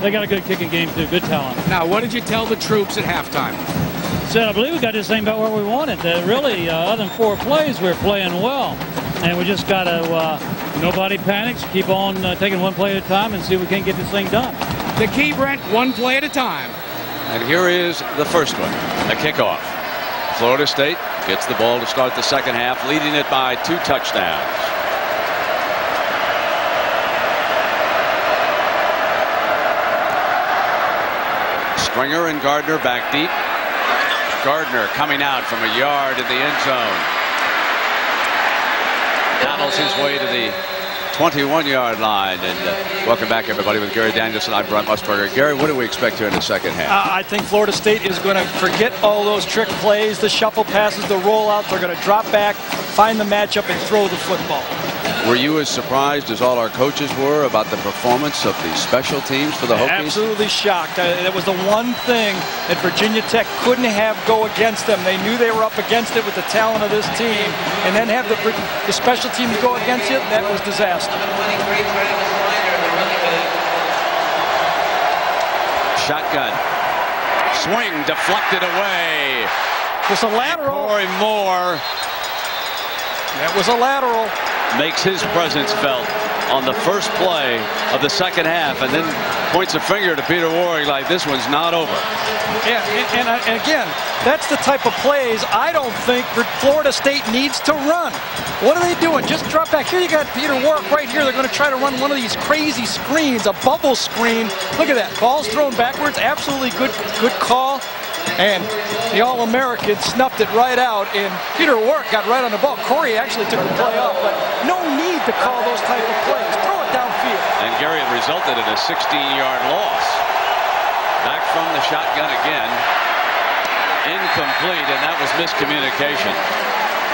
they got a good kicking game too, good talent. Now, what did you tell the troops at halftime? Said I believe we got this thing about where we wanted. Uh, really, uh, other than four plays, we're playing well, and we just got to. Uh, nobody panics. Keep on uh, taking one play at a time and see if we can get this thing done. The key, Brent, one play at a time. And here is the first one, a kickoff. Florida State gets the ball to start the second half, leading it by two touchdowns. Springer and Gardner back deep. Gardner coming out from a yard in the end zone. Battles his way to the 21-yard line. And uh, welcome back, everybody, with Gary Danielson. I'm Brent Musburger. Gary, what do we expect here in the second half? Uh, I think Florida State is going to forget all those trick plays, the shuffle passes, the rollouts. They're going to drop back, find the matchup, and throw the football. Were you as surprised as all our coaches were about the performance of the special teams for the Hokies? Absolutely shocked. Uh, it was the one thing that Virginia Tech couldn't have go against them. They knew they were up against it with the talent of this team, and then have the, the special teams go against it. That was disaster. Shotgun. Swing deflected away. It's a lateral. Corey Moore. That was a lateral makes his presence felt on the first play of the second half and then points a finger to Peter Warrick like this one's not over. Yeah, and, and, uh, and, again, that's the type of plays I don't think Florida State needs to run. What are they doing? Just drop back. Here you got Peter Warrick right here. They're going to try to run one of these crazy screens, a bubble screen. Look at that. Ball's thrown backwards. Absolutely good, good call. And the All-American snuffed it right out, and Peter Warrick got right on the ball. Corey actually took the play off, but no need to call those type of plays. Throw it downfield. And Gary, it resulted in a 16-yard loss. Back from the shotgun again. Incomplete, and that was miscommunication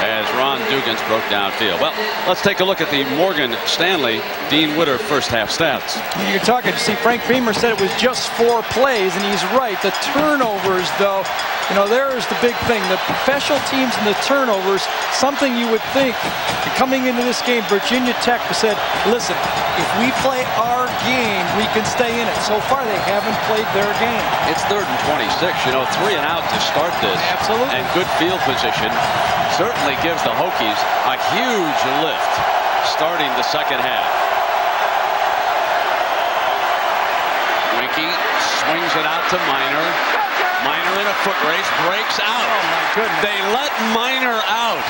as Ron Dugans broke downfield. Well, let's take a look at the Morgan Stanley Dean Witter first half stats. You're talking, see, Frank Beamer said it was just four plays, and he's right. The turnovers, though, you know, there's the big thing. The special teams and the turnovers, something you would think coming into this game, Virginia Tech said, listen, if we play our game, we can stay in it. So far, they haven't played their game. It's third and 26. You know, three and out to start this. Absolutely. And good field position. Certainly gives the Hokies a huge lift starting the second half. Weinke swings it out to Minor. Minor in a foot race breaks out. Oh my goodness. They let Minor out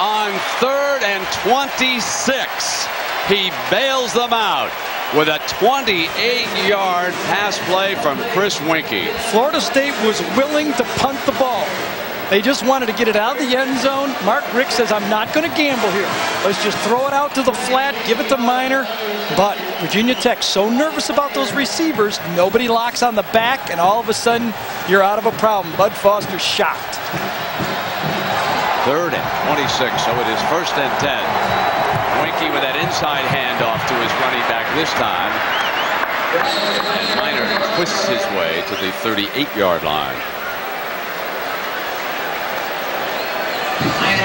on third and 26. He bails them out with a 28-yard pass play from Chris Weinke. Florida State was willing to punt the ball. They just wanted to get it out of the end zone. Mark Richt says, I'm not going to gamble here. Let's just throw it out to the flat, give it to Minor. But Virginia Tech so nervous about those receivers, nobody locks on the back, and all of a sudden, you're out of a problem. Bud Foster shocked. Third and 26, so it is first and 10. Weinke with that inside handoff to his running back this time. And Minor twists his way to the 38-yard line.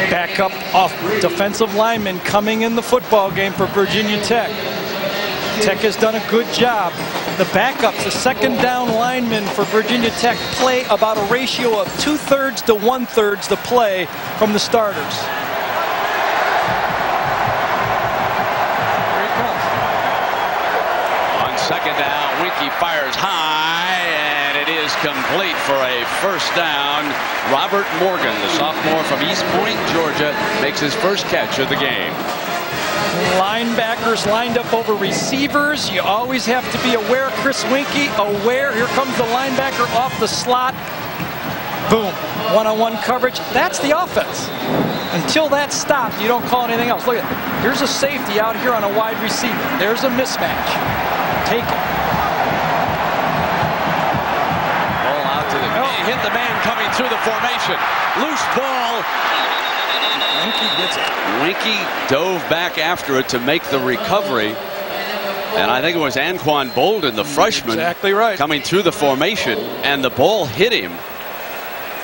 Backup off defensive lineman coming in the football game for Virginia Tech. Tech has done a good job. The backups, the second down linemen for Virginia Tech play about a ratio of two-thirds to one-thirds the play from the starters. Weinke fires high and it is complete for a first down. Robert Morgan, the sophomore from East Point, Georgia, makes his first catch of the game. Linebackers lined up over receivers. You always have to be aware. Chris Weinke aware. Here comes the linebacker off the slot. Boom. One-on-one -on -one coverage. That's the offense. Until that stopped, you don't call anything else. Look at it. Here's a safety out here on a wide receiver. There's a mismatch. Take it. Hit the man coming through the formation. Loose ball. Weinke gets it. Weinke dove back after it to make the recovery. And I think it was Anquan Boldin, the freshman, exactly right. coming through the formation, and the ball hit him.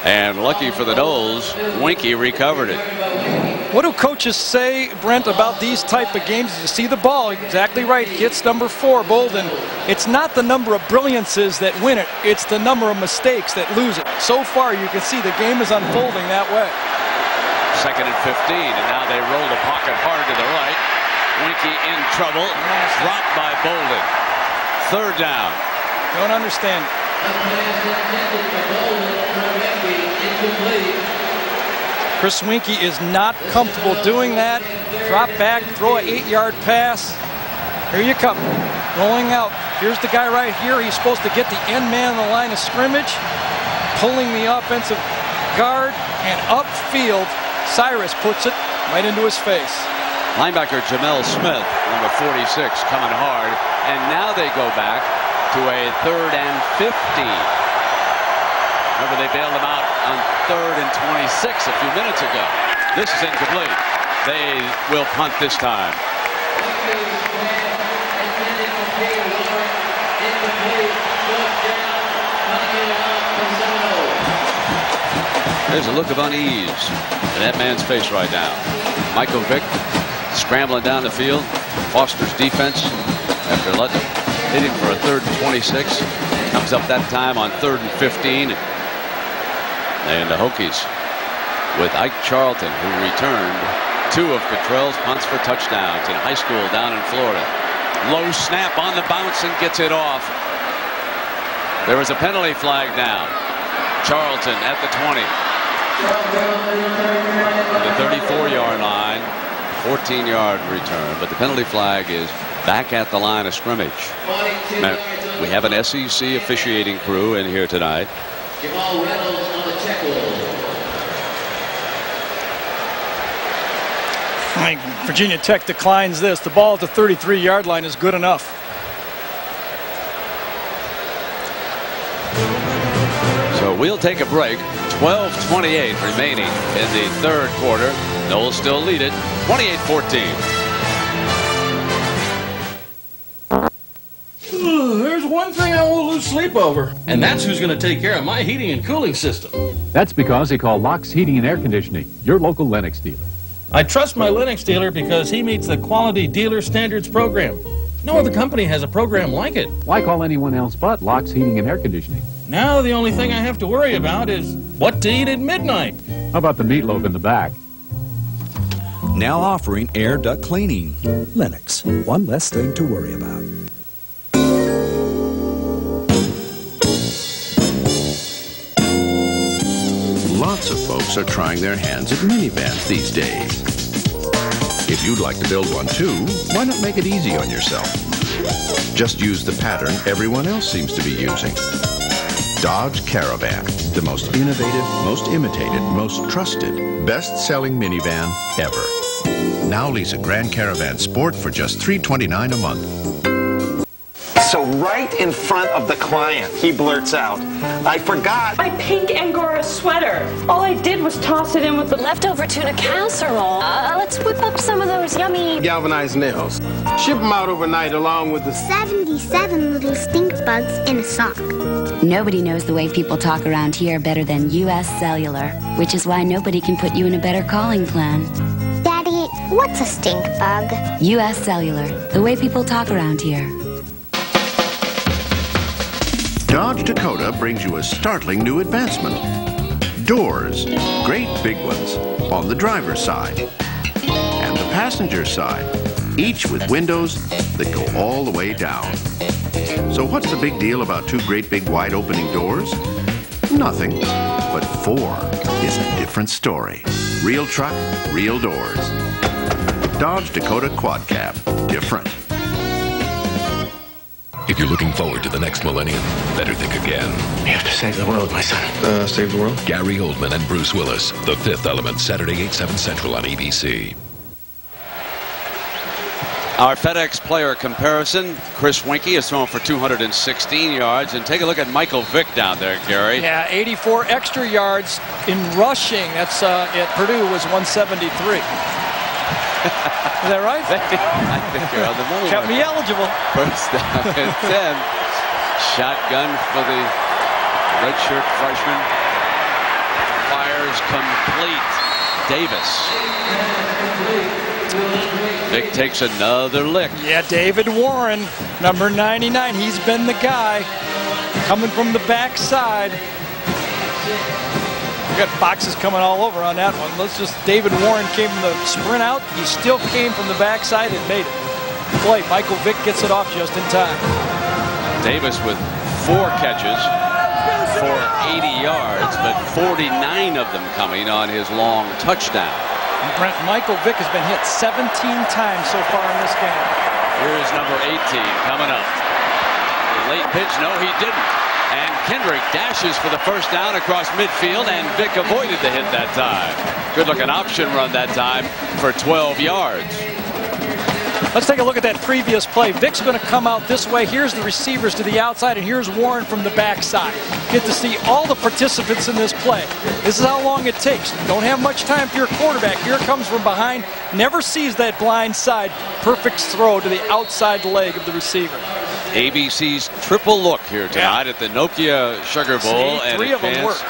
And lucky for the Noles, Weinke recovered it. What do coaches say, Brent, about these type of games? You see the ball, exactly right, hits number four, Boldin. It's not the number of brilliances that win it, it's the number of mistakes that lose it. So far, you can see the game is unfolding that way. Second and 15, and now they roll the pocket hard to the right. Weinke in trouble, dropped by Boldin. Third down. Don't understand. Chris Weinke is not comfortable doing that. Drop back, throw an eight-yard pass. Here you come, rolling out. Here's the guy right here. He's supposed to get the end man on the line of scrimmage, pulling the offensive guard, and upfield, Cyrus puts it right into his face. Linebacker Jamel Smith, number 46, coming hard. And now they go back to a third and 50. Remember, they bailed him out on third and 26 a few minutes ago. This is incomplete. They will punt this time. There's a look of unease in that man's face right now. Michael Vick scrambling down the field. Foster's defense after letting hit him for a third and 26. Comes up that time on third and 15. And the Hokies with Ike Charlton, who returned two of Cottrell's punts for touchdowns in high school down in Florida. Low snap on the bounce and gets it off. There was a penalty flag down. Charlton at the 20. The 34-yard line, 14-yard return, but the penalty flag is back at the line of scrimmage. We have an SEC officiating crew in here tonight. Jamal Reynolds on the tackle. I think Virginia Tech declines this. The ball at the 33-yard line is good enough. So we'll take a break. 12-28 remaining in the third quarter. Noles still lead it, 28-14. There's one thing I won't lose sleep over, and that's who's going to take care of my heating and cooling system. That's because they call Locks Heating and Air Conditioning, your local Lennox dealer. I trust my Lennox dealer because he meets the Quality Dealer Standards program. No other company has a program like it. Why call anyone else but Locks Heating and Air Conditioning? Now the only thing I have to worry about is what to eat at midnight. How about the meatloaf in the back? Now offering air duct cleaning. Lennox, one less thing to worry about. Lots of folks are trying their hands at minivans these days. If you'd like to build one too, why not make it easy on yourself? Just use the pattern everyone else seems to be using. Dodge Caravan, the most innovative, most imitated, most trusted, best-selling minivan ever. Now lease a Grand Caravan Sport for just 329 a month. So right in front of the client, he blurts out, I forgot. My pink Angora sweater. All I did was toss it in with the leftover tuna casserole. Uh, let's whip up some of those yummy galvanized nails. Ship them out overnight along with the 77 little stink bugs in a sock. Nobody knows the way people talk around here better than U.S. Cellular, which is why nobody can put you in a better calling plan. Daddy, what's a stink bug? U.S. Cellular, the way people talk around here. Dodge Dakota brings you a startling new advancement. Doors, great big ones, on the driver's side and the passenger side, each with windows that go all the way down. So what's the big deal about two great big wide opening doors? Nothing, but four is a different story. Real truck, real doors. Dodge Dakota Quad Cab, different. If you're looking forward to the next millennium, better think again. You have to save the world, my son. Uh, save the world? Gary Oldman and Bruce Willis. The Fifth Element, Saturday, 8, 7 Central on ABC. Our FedEx player comparison. Chris Weinke is thrown for 216 yards. And take a look at Michael Vick down there, Gary. Yeah, 84 extra yards in rushing. That's uh, at Purdue was 173. Is that right? I think you're on the money. Kept me eligible. First down and 10. Shotgun for the redshirt freshman. Fires complete. Davis. Vick takes another lick. Yeah, David Warren, number 99. He's been the guy coming from the backside. We got boxes coming all over on that one. Let's just, David Warren came from the sprint out. He still came from the backside and made it. Play, Michael Vick gets it off just in time. Davis with four catches for 80 yards, but 49 of them coming on his long touchdown. And Brent, Michael Vick has been hit 17 times so far in this game. Here's number 18 coming up. Late pitch, no, he didn't. And Kendrick dashes for the first down across midfield, and Vick avoided the hit that time. Good looking option run that time for 12 yards. Let's take a look at that previous play. Vick's going to come out this way. Here's the receivers to the outside, and here's Warren from the backside. Get to see all the participants in this play. This is how long it takes. Don't have much time for your quarterback. Here comes from behind. Never sees that blind side. Perfect throw to the outside leg of the receiver. ABC's triple look here tonight yeah. at the Nokia Sugar Bowl. See, three and of them work.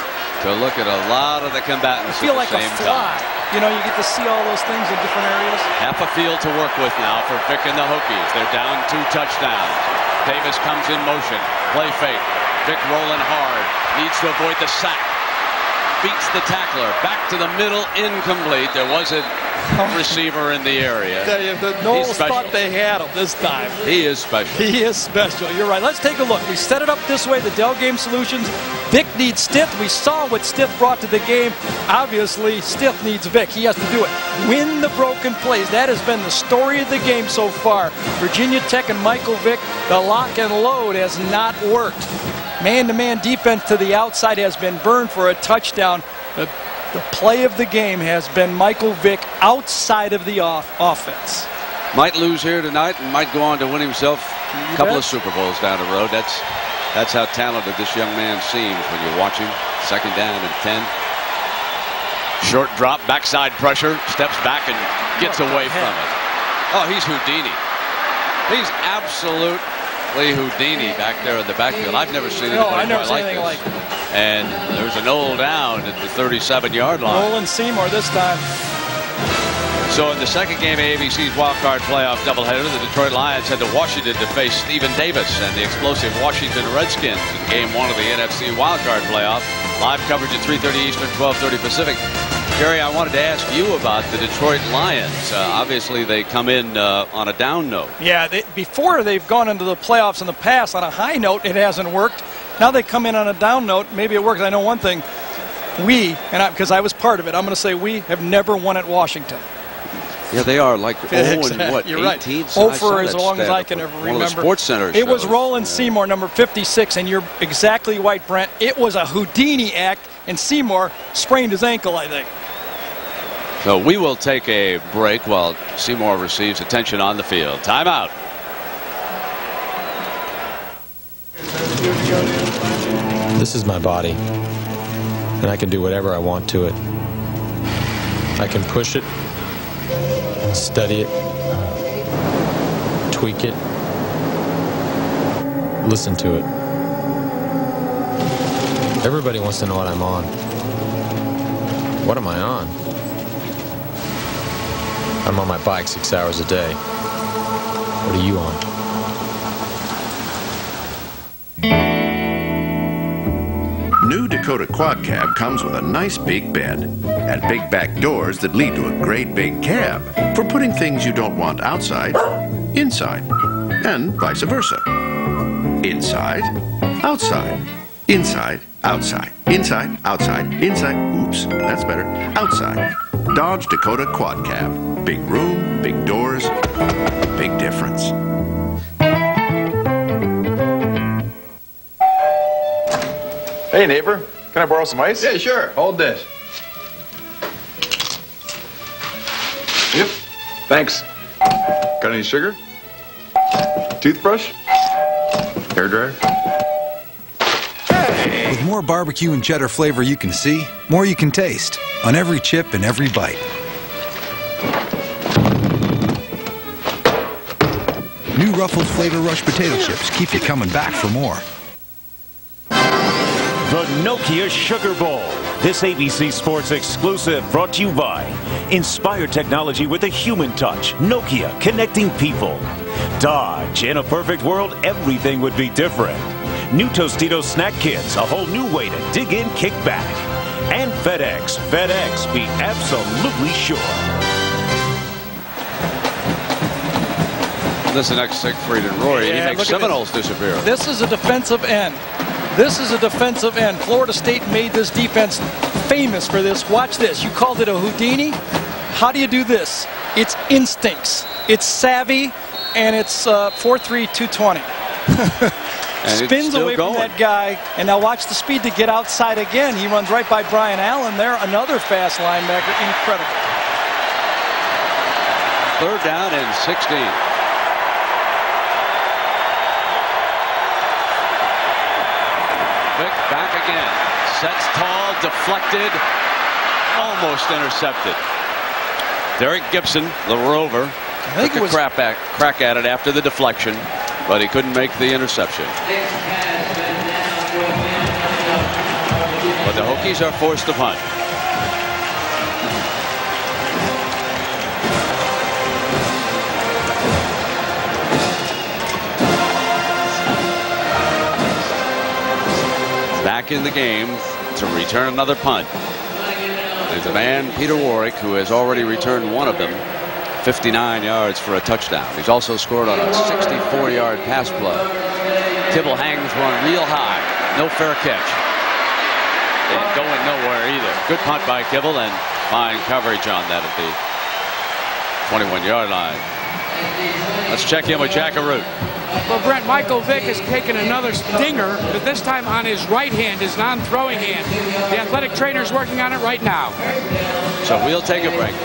To look at a lot of the combatants feel like a fly. time. You know, you get to see all those things in different areas. Half a field to work with now for Vick and the Hokies. They're down two touchdowns. Davis comes in motion. Play fake. Vick rolling hard. Needs to avoid the sack. Beats the tackler. Back to the middle. Incomplete. There was a receiver in the area. You, the Noles thought they had him this time. He is special. He is special. You're right. Let's take a look. We set it up this way. The Dell Game Solutions. Vick needs Stith. We saw what Stith brought to the game. Obviously, Stith needs Vick. He has to do it. Win the broken plays. That has been the story of the game so far. Virginia Tech and Michael Vick, the lock and load has not worked. Man-to-man defense to the outside has been burned for a touchdown. The, the play of the game has been Michael Vick outside of the off offense. Might lose here tonight and might go on to win himself a couple bet. of Super Bowls down the road. That's that's how talented this young man seems when you watch him. Second down and 10. Short drop, backside pressure, steps back and gets away from it. Oh, he's Houdini. He's absolutely Houdini back there in the backfield. I've never seen No, anybody I've never seen like anything this. like And there's an old down at the 37-yard line. Roland Seymour this time. So in the second game of ABC's wildcard playoff doubleheader, the Detroit Lions head to Washington to face Stephen Davis and the explosive Washington Redskins in game one of the NFC wildcard playoff. Live coverage at 3.30 Eastern, 12.30 Pacific. Jerry, I wanted to ask you about the Detroit Lions. Uh, obviously, they come in uh, on a down note. Yeah, they, before they've gone into the playoffs in the past on a high note, it hasn't worked. Now they come in on a down note. Maybe it works. I know one thing. We, and because I, I was part of it, I'm going to say we have never won at Washington. Yeah, they are like oh and what You're 18. right. Oh for as long as I can ever One remember. of the Sports Center It was shows. Roland Seymour, number 56, and you're exactly right, Brent. It was a Houdini act, and Seymour sprained his ankle, I think. So we will take a break while Seymour receives attention on the field. Timeout. This is my body, and I can do whatever I want to it. I can push it, study it, tweak it, listen to it. Everybody wants to know what I'm on. What am I on? I'm on my bike six hours a day. What are you on? New Dakota Quad Cab comes with a nice big bed and big back doors that lead to a great big cab for putting things you don't want outside, inside, and vice versa. Inside, outside, inside, outside, inside, outside, inside. Oops, that's better. Outside. Dodge Dakota Quad Cab. Big room, big doors, big difference. Hey, neighbor. Can I borrow some ice? Yeah, sure. Hold this. Yep. Thanks. Got any sugar? Toothbrush? Hair dryer? More barbecue and cheddar flavor you can see, more you can taste on every chip and every bite. New Ruffles Flavor Rush potato chips keep you coming back for more. The Nokia Sugar Bowl. This ABC Sports exclusive brought to you by Inspire Technology with a human touch. Nokia connecting people. Dodge. In a perfect world, everything would be different. New Tostitos Snack Kits, a whole new way to dig in, kick back. And FedEx. FedEx, be absolutely sure. Listen, next Siegfried and Roy. Yeah, he makes look at Seminoles disappear. This is a defensive end. This is a defensive end. Florida State made this defense famous for this. Watch this. You called it a Houdini. How do you do this? It's instincts. It's savvy, and it's uh, 4-3, 220. And Spins away going. from that guy, and now watch the speed to get outside again. He runs right by Brian Allen there, another fast linebacker. Incredible. Third down and 16. Vick back again. Sets tall, deflected, almost intercepted. Derrick Gibson, the rover, think took it a was- crack, back, crack at it after the deflection, but he couldn't make the interception. But the Hokies are forced to punt. Back in the game to return another punt. There's a man, Peter Warrick, who has already returned one of them, 59 yards for a touchdown. He's also scored on a 64-yard pass play. Kibble hangs one real high. No fair catch. And going nowhere either. Good punt by Kibble and fine coverage on that at the 21-yard line. Let's check in with Jack Arute. Well, Brent, Michael Vick has taken another stinger, but this time on his right hand, his non-throwing hand. The athletic trainer's working on it right now. So we'll take a break.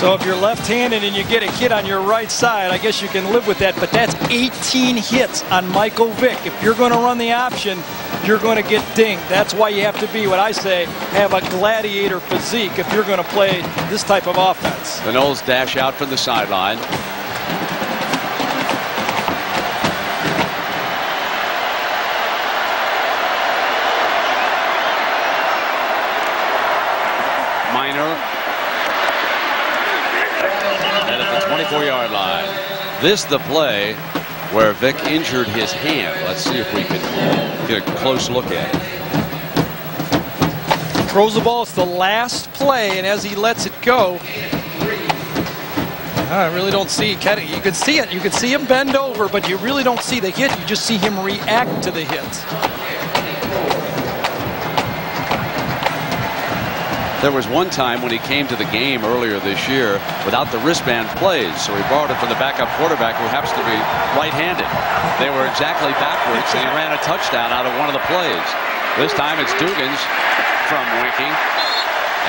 So if you're left-handed and you get a hit on your right side, I guess you can live with that. But that's 18 hits on Michael Vick. If you're going to run the option, you're going to get dinged. That's why you have to be what I say have a gladiator physique if you're going to play this type of offense. The Noles dash out from the sideline. Minor. And at the 24-yard line. This the play where Vick injured his hand. Let's see if we can get a close look at it. Throws the ball. It's the last play, and as he lets it go, ah, I really don't see. Of, you can see it. You can see him bend over, but you really don't see the hit. You just see him react to the hit. There was one time when he came to the game earlier this year without the wristband plays, so he borrowed it from the backup quarterback who happens to be right-handed. They were exactly backwards, and he ran a touchdown out of one of the plays. This time it's Dugans from Weinke,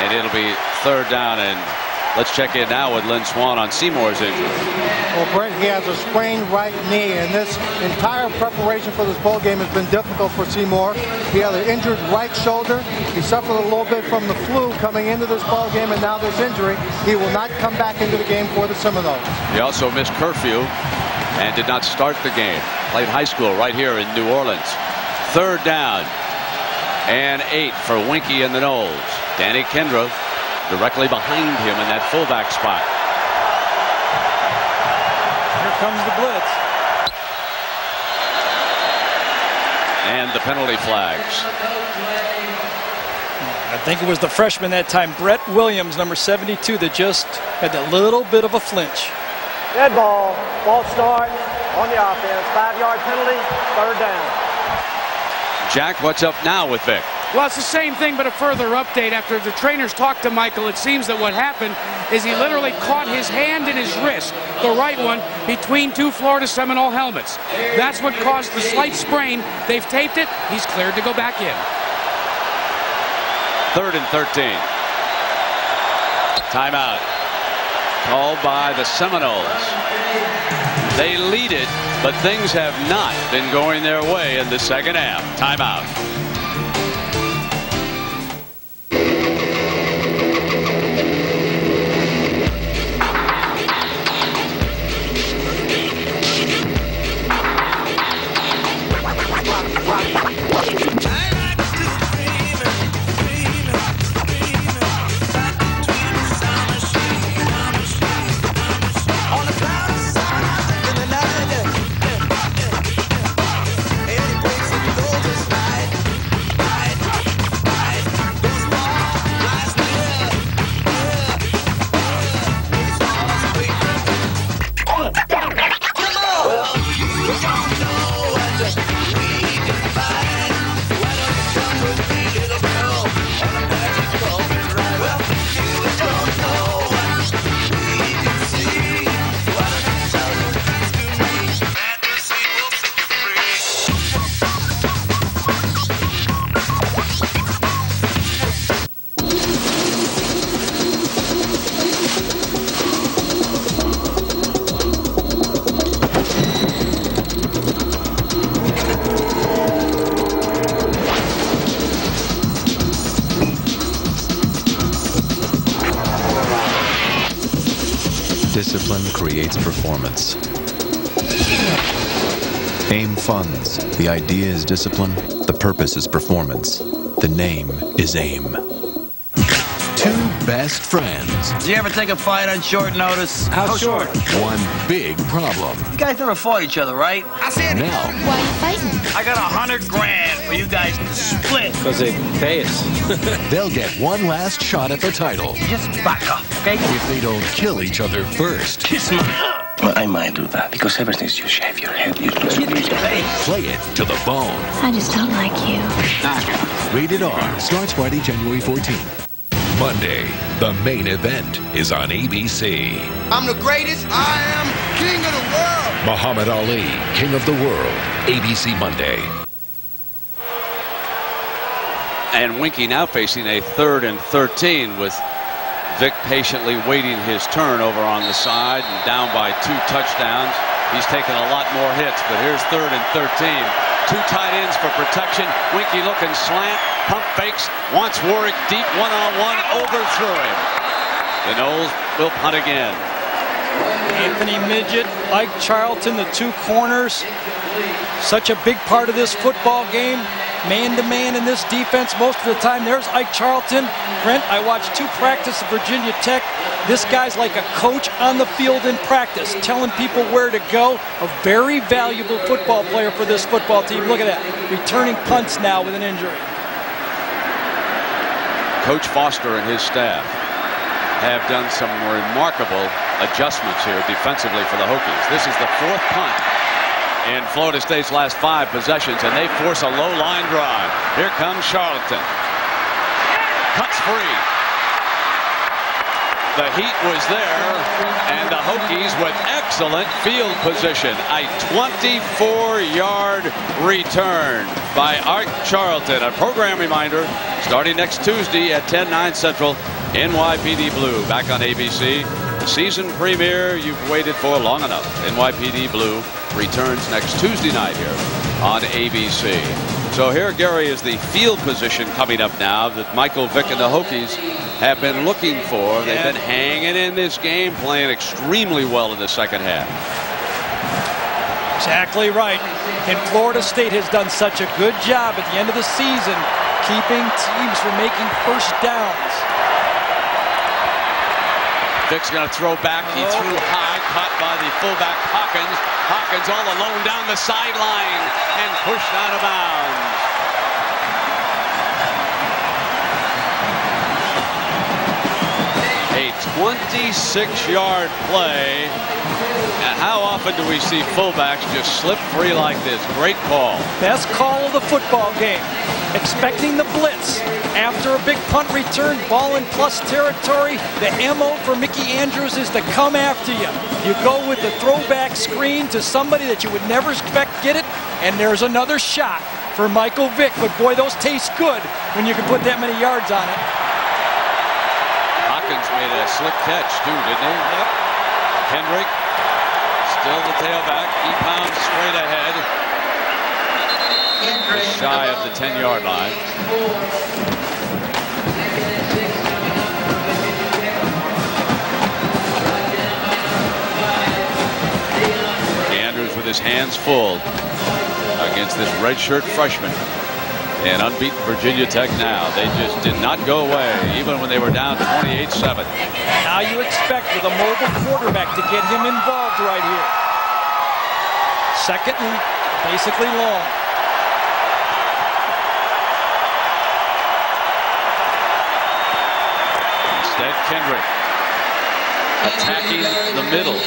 and it'll be third down. And let's check in now with Lynn Swann on Seymour's injury. Well, Brent, he has a sprained right knee, and this entire preparation for this ball game has been difficult for Seymour. He had an injured right shoulder. He suffered a little bit from the flu coming into this ball game, and now this injury. He will not come back into the game for the Seminoles. He also missed curfew and did not start the game. Played high school right here in New Orleans. Third down and eight for Weinke and the Noles. Danny Kendra directly behind him in that fullback spot. Here comes the blitz. And the penalty flags. I think it was the freshman that time, Brett Williams, number 72, that just had a little bit of a flinch. Dead ball. Ball start on the offense. Five-yard penalty. Third down. Jack, what's up now with Vick? Well, it's the same thing, but a further update. After the trainers talked to Michael, it seems that what happened is he literally caught his hand in his wrist, the right one, between two Florida Seminole helmets. That's what caused the slight sprain. They've taped it. He's cleared to go back in. Third and 13. Timeout. Called by the Seminoles. They lead it, but things have not been going their way in the second half. Timeout. The idea is discipline. The purpose is performance. The name is AIM. Two best friends. Did you ever take a fight on short notice? How short? One big problem. You guys never fought each other, right? I said Now, Why are you fighting? I got a hundred grand for you guys to split. Because they pay us. they'll get one last shot at the title. Just back up, okay? If they don't kill each other first. Kiss my... Well, I might do that because ever since you shave your head, you lose your face. Play it to the bone. I just don't like you. Rated R starts Friday, January 14th. Monday, the main event is on ABC. I'm the greatest. I am king of the world. Muhammad Ali, King of the World. ABC Monday. And Weinke now facing a third and 13 with Vick patiently waiting his turn over on the side and down by two touchdowns. He's taken a lot more hits, but here's third and 13. Two tight ends for protection. Weinke looking slant. Pump fakes. Wants Warrick deep one-on-one. Overthrew him. The Noles will punt again. Anthony Midget, Ike Charlton, the two corners. Such a big part of this football game. Man to man in this defense most of the time. There's Ike Charlton. Brent, I watched two practice at Virginia Tech. This guy's like a coach on the field in practice, telling people where to go. A very valuable football player for this football team. Look at that. Returning punts now with an injury. Coach Foster and his staff have done some remarkable adjustments here defensively for the Hokies. This is the fourth punt in Florida State's last five possessions, and they force a low line drive. Here comes Charlton. Cuts free. The heat was there, and the Hokies with excellent field position. A 24-yard return by Art Charlton. A program reminder starting next Tuesday at 10, 9 Central, NYPD Blue back on ABC. The season premiere you've waited for long enough. NYPD Blue returns next Tuesday night here on ABC. So here, Gary, is the field position coming up now that Michael Vick and the Hokies have been looking for. They've been hanging in this game, playing extremely well in the second half. Exactly right. And Florida State has done such a good job at the end of the season keeping teams from making first downs. Vick's going to throw back. He oh. threw high, caught by the fullback Hawkins. Hawkins all alone down the sideline and pushed out of bounds. A 26-yard play. And how often do we see fullbacks just slip free like this? Great call. Best call of the football game. Expecting the blitz. After a big punt return, ball in plus territory, the MO for Mickey Andrews is to come after you. You go with the throwback screen to somebody that you would never expect get it, and there's another shot for Michael Vick. But boy, those taste good when you can put that many yards on it. Hawkins made a slick catch too, didn't he? Yep. Kendrick still the tailback. He pounds straight ahead. Shy of the 10-yard line. Andrews with his hands full against this redshirt freshman. And unbeaten Virginia Tech now. They just did not go away, even when they were down 28-7. Now you expect with a mobile quarterback to get him involved right here. Second and basically long. Instead, Kendrick attacking the middle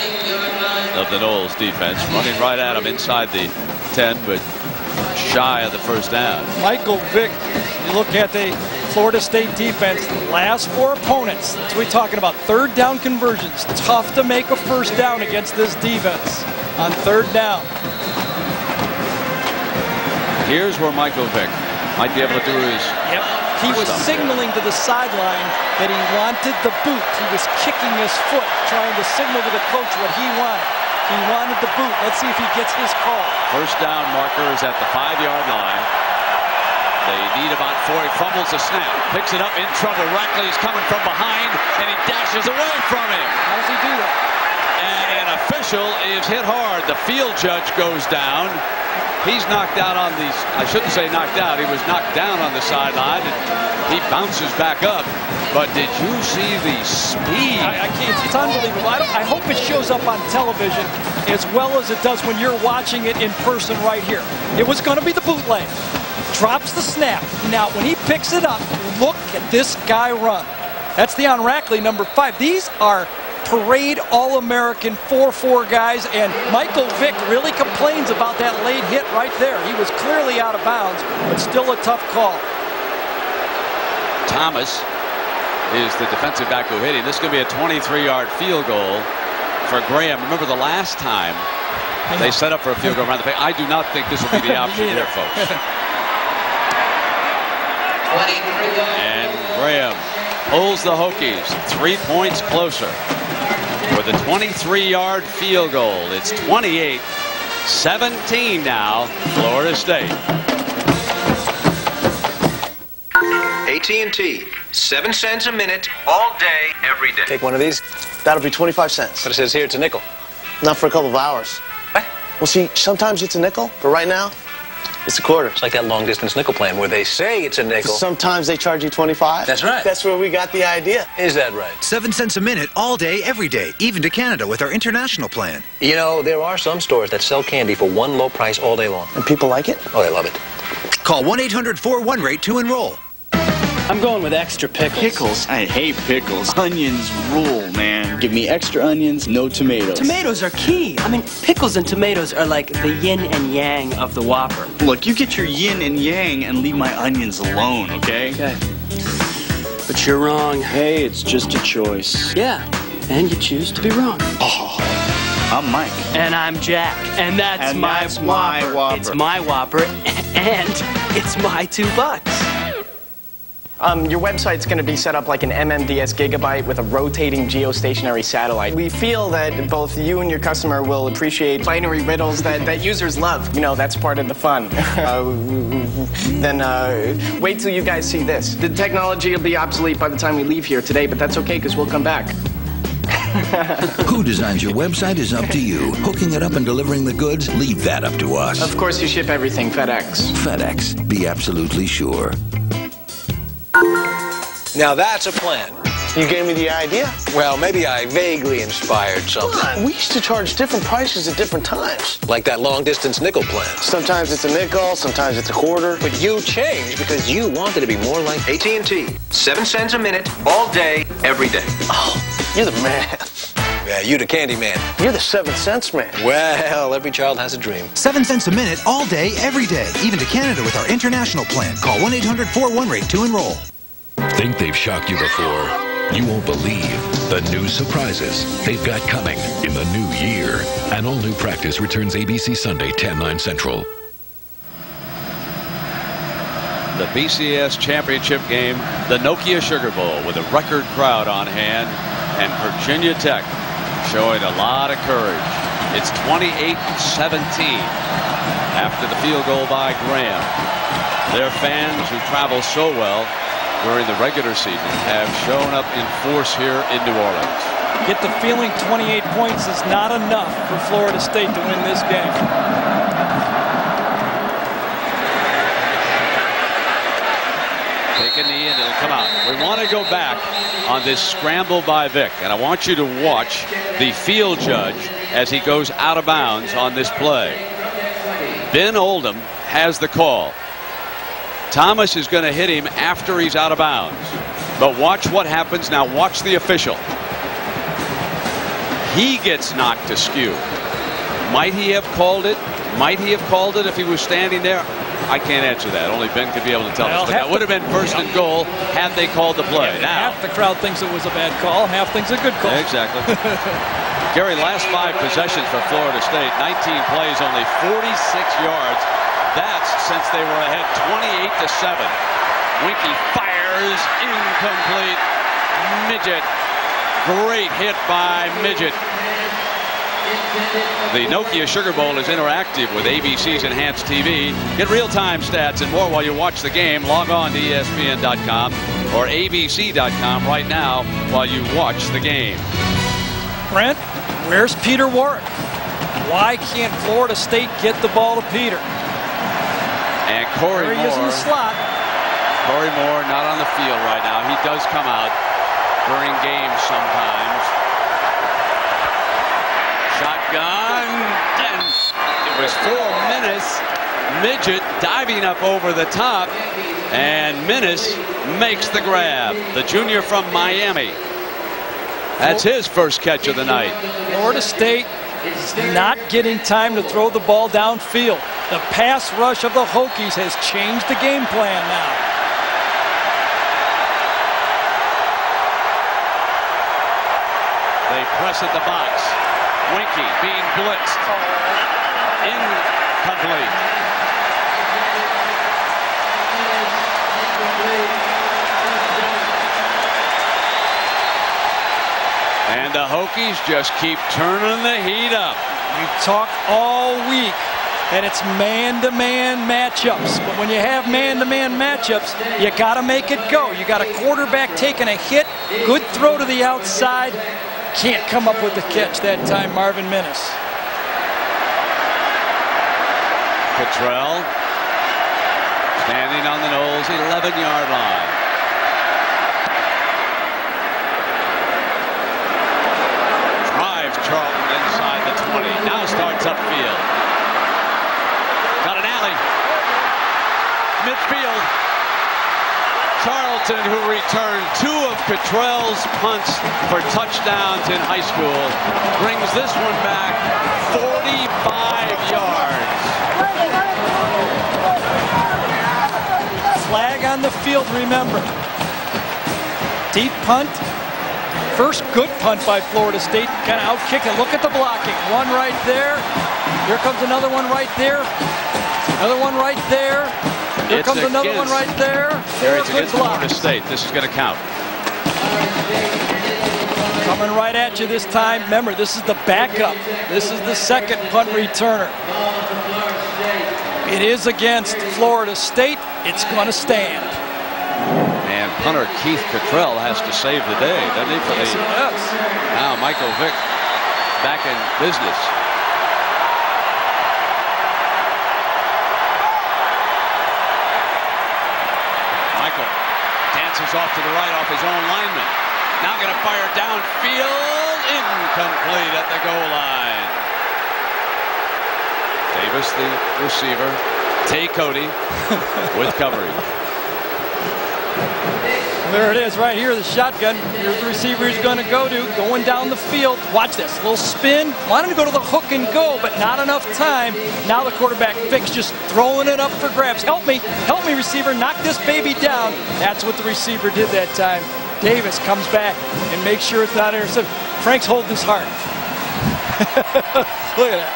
of the Noles defense, running right at him inside the 10, but shy of the first down. Michael Vick, you look at the Florida State defense, last four opponents, so we're talking about third down conversions. Tough to make a first down against this defense on third down. Here's where Michael Vick might be able to do his. He was signaling to the sideline that he wanted the boot. He was kicking his foot, trying to signal to the coach what he wanted. He wanted the boot. Let's see if he gets his call. First down marker is at the five-yard line. They need about four. He fumbles the snap, picks it up in trouble. Rackley is coming from behind, and he dashes away from him. How does he do that? And an official is hit hard. The field judge goes down. He's knocked out on the, I shouldn't say knocked out, he was knocked down on the sideline, he bounces back up. But did you see the speed? I, I can't, it's unbelievable. I, I hope it shows up on television as well as it does when you're watching it in person right here. It was going to be the bootleg. Drops the snap. Now, when he picks it up, look at this guy run. That's Theon Rackley, number five. These are parade All-American 4-4 guys, and Michael Vick really complains about that late hit right there. He was clearly out of bounds, but still a tough call. Thomas is the defensive back who hit him. This is going to be a 23-yard field goal for Graham. Remember the last time they set up for a field goal around the play. I do not think this will be the option here, folks. and Graham pulls the Hokies three points closer with a 23-yard field goal. It's 28-17 now, Florida State. AT&T, seven cents a minute, all day, every day. Take one of these. That'll be 25 cents. But it says here it's a nickel. Not for a couple of hours. What? Well, see, sometimes it's a nickel, but right now, it's a quarter. It's like that long distance nickel plan where they say it's a nickel. Sometimes they charge you 25. That's right. That's where we got the idea. Is that right? Seven cents a minute, all day, every day, even to Canada with our international plan. You know, there are some stores that sell candy for one low price all day long. And people like it? Oh, they love it. Call 1 800 41 rate to enroll. I'm going with extra pickles. Pickles? I hate pickles. Onions rule, man. Give me extra onions, no tomatoes. Tomatoes are key. I mean, pickles and tomatoes are like the yin and yang of the Whopper. Look, you get your yin and yang and leave my onions alone, okay? Okay. But you're wrong. Hey, it's just a choice. Yeah, and you choose to be wrong. Oh, I'm Mike. And I'm Jack. And that's, And my, that's Whopper. my Whopper. It's my Whopper, and it's my two bucks. Um, your website's going to be set up like an MMDS gigabyte with a rotating geostationary satellite. We feel that both you and your customer will appreciate binary riddles that, that users love. You know, that's part of the fun. uh, then uh, wait till you guys see this. The technology will be obsolete by the time we leave here today, but that's okay because we'll come back. Who designs your website is up to you. Hooking it up and delivering the goods, leave that up to us. Of course, you ship everything FedEx. FedEx. Be absolutely sure. Now that's a plan. You gave me the idea. Well, maybe I vaguely inspired something. We used to charge different prices at different times. Like that long distance nickel plan. Sometimes it's a nickel, sometimes it's a quarter. But you changed because you wanted to be more like AT&T. Seven cents a minute, all day, every day. Oh, you're the man. Yeah, you the candy man. You're the seven cents man. Well, every child has a dream. Seven cents a minute, all day, every day, even to Canada with our international plan. Call 1 800 41 rate to enroll. Think they've shocked you before? You won't believe the new surprises they've got coming in the new year. An all new practice returns ABC Sunday, 10 9 Central. The BCS championship game, the Nokia Sugar Bowl, with a record crowd on hand, and Virginia Tech showing a lot of courage. It's 28 17 after the field goal by Graham. Their fans who travel so well during the regular season have shown up in force here in New Orleans. Get the feeling 28 points is not enough for Florida State to win this game. Take a knee and it'll come out. We want to go back on this scramble by Vic, and I want you to watch the field judge as he goes out of bounds on this play. Ben Oldham has the call. Thomas is going to hit him after he's out of bounds. But watch what happens now. Watch the official. He gets knocked askew. Might he have called it? Might he have called it if he was standing there? I can't answer that. Only Ben could be able to tell Well, us. But that would have been first and goal had they called the play. Yeah, now, half the crowd thinks it was a bad call, half thinks a good call. Exactly. Gary, last five possessions for Florida State, 19 plays, only 46 yards. That's since they were ahead 28 to 7. Weinke fires incomplete. Midget. Great hit by Midget. The Nokia Sugar Bowl is interactive with ABC's Enhanced TV. Get real-time stats and more while you watch the game. Log on to ESPN.com or ABC.com right now while you watch the game. Brent? Where's Peter Warrick? Why can't Florida State get the ball to Peter? And Corey Moore. is in the slot. Corey Moore not on the field right now. He does come out during games sometimes. Shotgun. And it was four Minnis. Midget diving up over the top. And Minnis makes the grab. The junior from Miami. That's his first catch of the night. Florida State not getting time to throw the ball downfield. The pass rush of the Hokies has changed the game plan now. They press at the box. Weinke being blitzed. Incomplete. And the Hokies just keep turning the heat up. We talk all week that it's man-to-man matchups. But when you have man-to-man matchups, you got to make it go. You got a quarterback taking a hit, good throw to the outside, can't come up with the catch that time, Marvin Minnis. Cottrell standing on the Noles 11-yard line. Drives Charlton inside the 20. Starts upfield. Got an alley. Midfield. Charlton, who returned two of Cottrell's punts for touchdowns in high school, brings this one back 45 yards. Flag on the field, remember. Deep punt. First good punt by Florida State. Kind of out kicking. Look at the blocking. One right there. Here comes another one right there. Another one right there. Here It's comes another one right there. There it's good against Florida. State. This is going to count. Coming right at you this time. Remember, this is the backup. This is the second punt returner. It is against Florida State. It's going to stand. Punter Keith Cottrell has to save the day, doesn't he? For Yes, the, he does. now Michael Vick back in business. Michael dances off to the right off his own lineman. Now going to fire downfield. Incomplete at the goal line. Davis, the receiver. Tay Cody with coverage. There it is right here, the shotgun. Here's the receiver he's going to go to, going down the field. Watch this, little spin. Wanted to go to the hook and go, but not enough time. Now the quarterback fix just throwing it up for grabs. Help me, help me, receiver, knock this baby down. That's what the receiver did that time. Davis comes back and makes sure it's not intercepted. Frank's holding his heart. Look at that.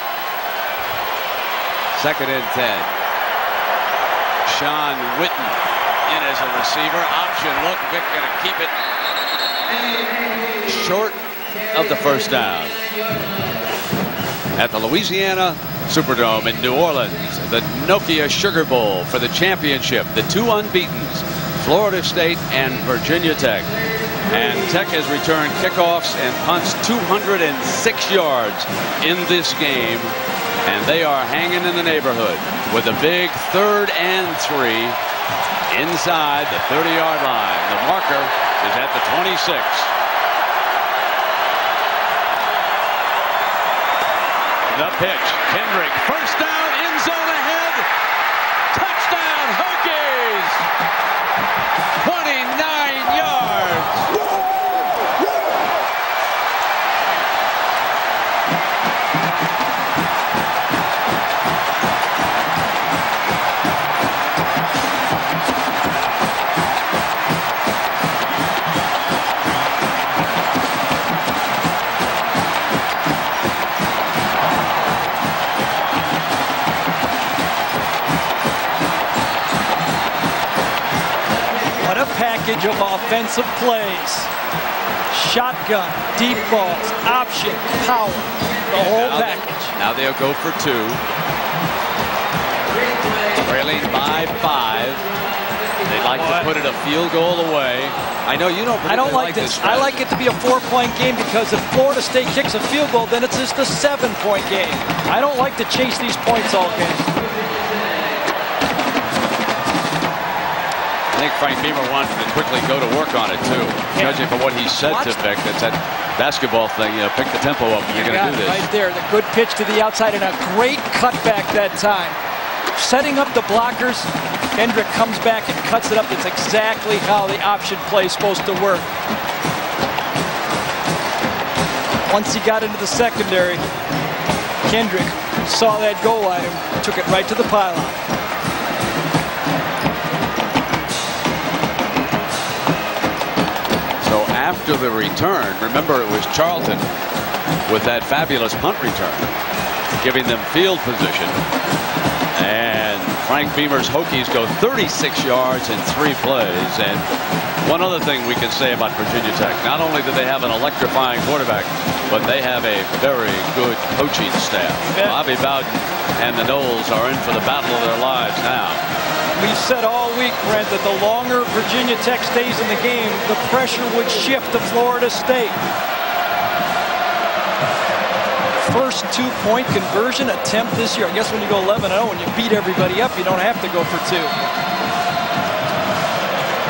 Second and 10. Sean Witten in as a receiver. Option look. Vick going to keep it short of the first down. At the Louisiana Superdome in New Orleans, the Nokia Sugar Bowl for the championship. The two unbeatens, Florida State and Virginia Tech. And Tech has returned kickoffs and punts 206 yards in this game. And they are hanging in the neighborhood with a big third and three inside the 30-yard line. The marker is at the 26. The pitch. Kendrick. First down. Offensive plays. Shotgun, deep balls, option, power, the whole now, package. Now they'll go for two. Trailing by five. They'd like to put it a field goal away. I know you don't. I don't like, this. this. I like it to be a four-point game because if Florida State kicks a field goal, then it's just a seven-point game. I don't like to chase these points all game. I think Frank Beamer wanted to quickly go to work on it too, yeah. judging from what he said Watch. to Vick. That's that basketball thing. You know, pick the tempo up. You're going to do this. Right there, the good pitch to the outside and a great cutback that time. Setting up the blockers, Kendrick comes back and cuts it up. That's exactly how the option play is supposed to work. Once he got into the secondary, Kendrick saw that goal line and took it right to the pylon. After the return, remember it was Charlton with that fabulous punt return, giving them field position. And Frank Beamer's Hokies go 36 yards in three plays. And one other thing we can say about Virginia Tech, not only do they have an electrifying quarterback, but they have a very good coaching staff. Bobby Bowden and the Noles are in for the battle of their lives now. We've said all week, Brent, that the longer Virginia Tech stays in the game, the pressure would shift to Florida State. First two-point conversion attempt this year. I guess when you go 11-0 and you beat everybody up, you don't have to go for two.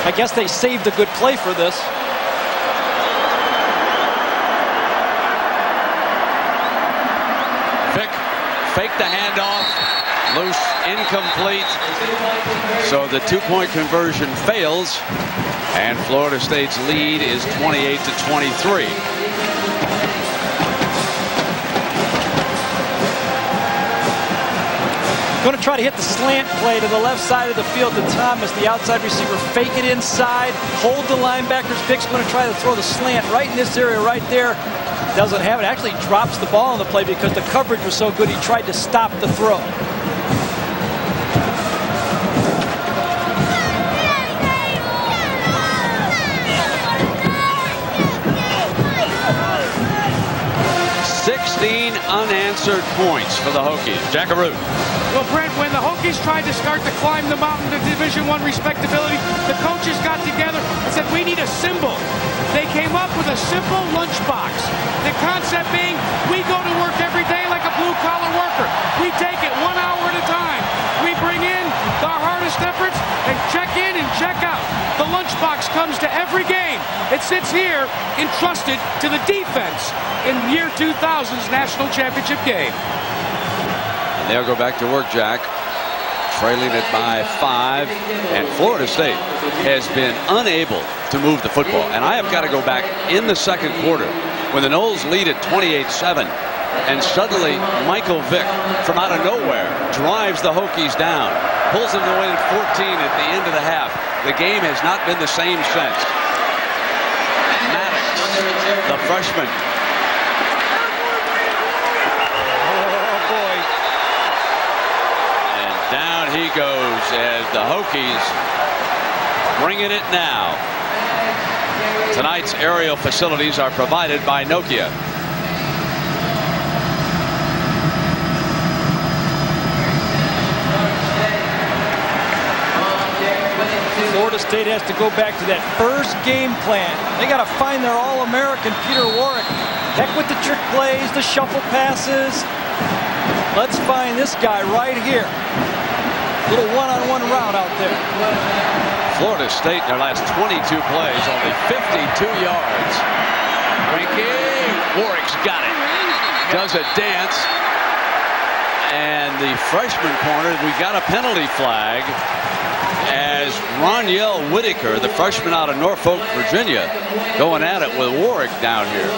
I guess they saved a good play for this. Vick fake the handoff. Loose, incomplete. So the two-point conversion fails, and Florida State's lead is 28 to 23. Going to try to hit the slant play to the left side of the field to Thomas, the outside receiver. Fake it inside, hold the linebackers. Vick's going to try to throw the slant right in this area right there. Doesn't have it. Actually drops the ball on the play because the coverage was so good he tried to stop the throw. Unanswered points for the Hokies. Jack Arute. Well, Brent, when the Hokies tried to start to climb the mountain to Division One respectability, the coaches got together and said, we need a symbol. They came up with a simple lunchbox. The concept being, we go to work every day like a blue-collar worker. We take it one hour at a time. We bring in our hardest efforts and check in and check out. The lunchbox comes to every game. It sits here entrusted to the defense in year 2000's national championship game. And they'll go back to work, Jack. Trailing it by five. And Florida State has been unable to move the football. And I have got to go back in the second quarter when the Noles lead at 28-7. And suddenly, Michael Vick, from out of nowhere, drives the Hokies down, pulls them away at 14 at the end of the half. The game has not been the same since. Maddox, the freshman, and down he goes as the Hokies bringing it now. Tonight's aerial facilities are provided by Nokia. Florida State has to go back to that first game plan. They got to find their All-American Peter Warrick. Heck with the trick plays, the shuffle passes. Let's find this guy right here. Little one-on-one -on -one route out there. Florida State, their last 22 plays, only 52 yards. Ricky Warrick's got it. Does a dance. And the freshman corner, we got a penalty flag as Roynell Whitaker, the freshman out of Norfolk, Virginia, going at it with Warrick down here.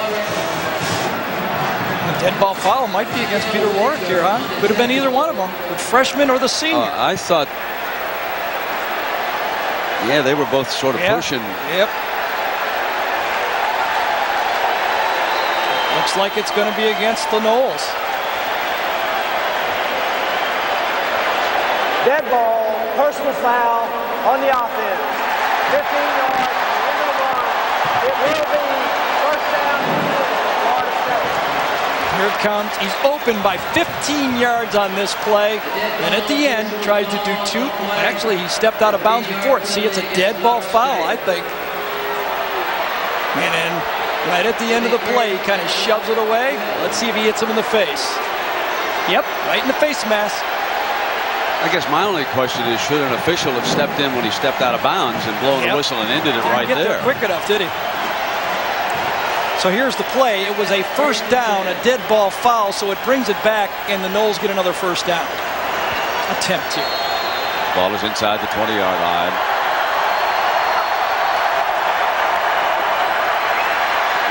Dead ball foul might be against Peter Warrick here, huh? Could have been either one of them, the freshman or the senior. Uh, I thought, yeah, they were both sort of pushing. Yep. Looks like it's going to be against the Noles. Dead ball, personal foul on the offense. 15 yards, the run. It will be first down. Here it comes. He's open by 15 yards on this play. And at the end, tries to do two. Actually, he stepped out of bounds before it. See, it's a dead ball foul, I think. And then right at the end of the play, he kind of shoves it away. Let's see if he hits him in the face. Yep, right in the face mask. I guess my only question is, should an official have stepped in when he stepped out of bounds and blown Yep. the whistle and ended it Didn't right get there? quick enough, did he? So here's the play. It was a first down, a dead ball foul, so it brings it back, and the Noles get another first down. Attempt here. Ball is inside the 20-yard line.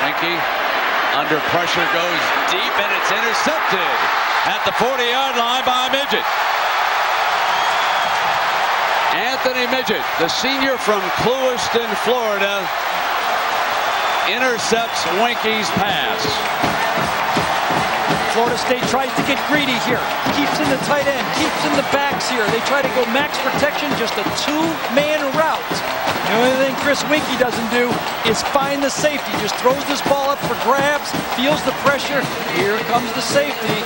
Weinke under pressure goes deep and it's intercepted at the 40-yard line by Midget. Anthony Midget, the senior from Clewiston, Florida, intercepts Weinke's pass. Florida State tries to get greedy here. Keeps in the tight end, keeps in the backs here. They try to go max protection, just a two-man route. The only thing Chris Weinke doesn't do is find the safety. Just throws this ball up for grabs, feels the pressure. Here comes the safety.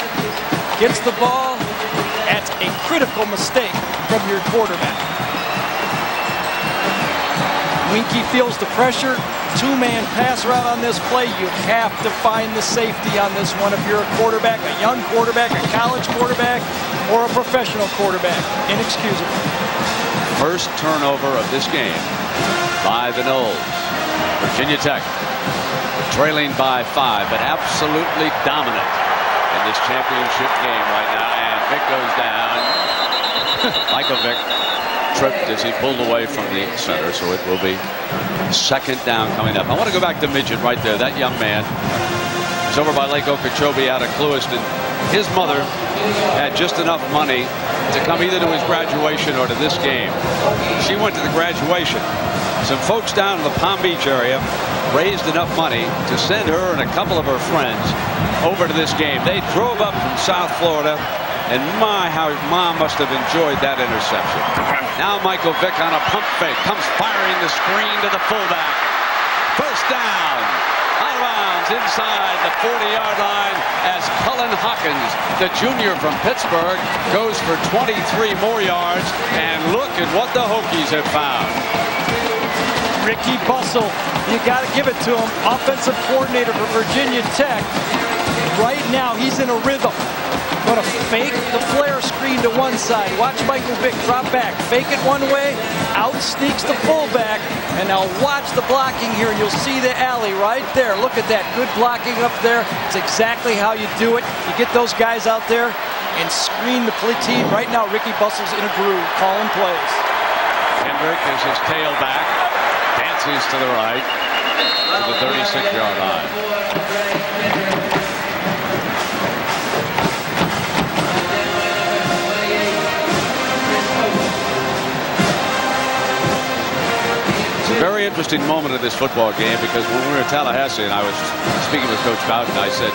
Gets the ball. That's a critical mistake from your quarterback. Weinke feels the pressure. Two-man pass route on this play. You have to find the safety on this one if you're a quarterback, a young quarterback, a college quarterback, or a professional quarterback. Inexcusable. First turnover of this game by the Noles. Virginia Tech trailing by five, but absolutely dominant in this championship game right now. And Vick goes down. Michael Vick tripped as he pulled away from the center, so it will be second down coming up. I want to go back to Midget right there. That young man is over by Lake Okeechobee out of Clewiston. His mother had just enough money to come either to his graduation or to this game. She went to the graduation. Some folks down in the Palm Beach area raised enough money to send her and a couple of her friends over to this game. They drove up from South Florida, and my, how mom must have enjoyed that interception. Now Michael Vick on a pump fake comes firing the screen to the fullback. First down. Of bounds inside the 40-yard line as Cullen Hawkins, the junior from Pittsburgh, goes for 23 more yards. And look at what the Hokies have found. Ricky Bustle, you got to give it to him. Offensive coordinator for Virginia Tech. Right now, he's in a rhythm. Going to fake the flare screen to one side. Watch Michael Vick drop back. Fake it one way. Out sneaks the fullback. And now watch the blocking here. You'll see the alley right there. Look at that. Good blocking up there. It's exactly how you do it. You get those guys out there and screen the play team. Right now, Ricky Bustle's in a groove, calling plays. Kendrick is his tail back. Dances to the right to the 36-yard line. A very interesting moment of this football game because when we were in Tallahassee and I was speaking with Coach Bowden, I said,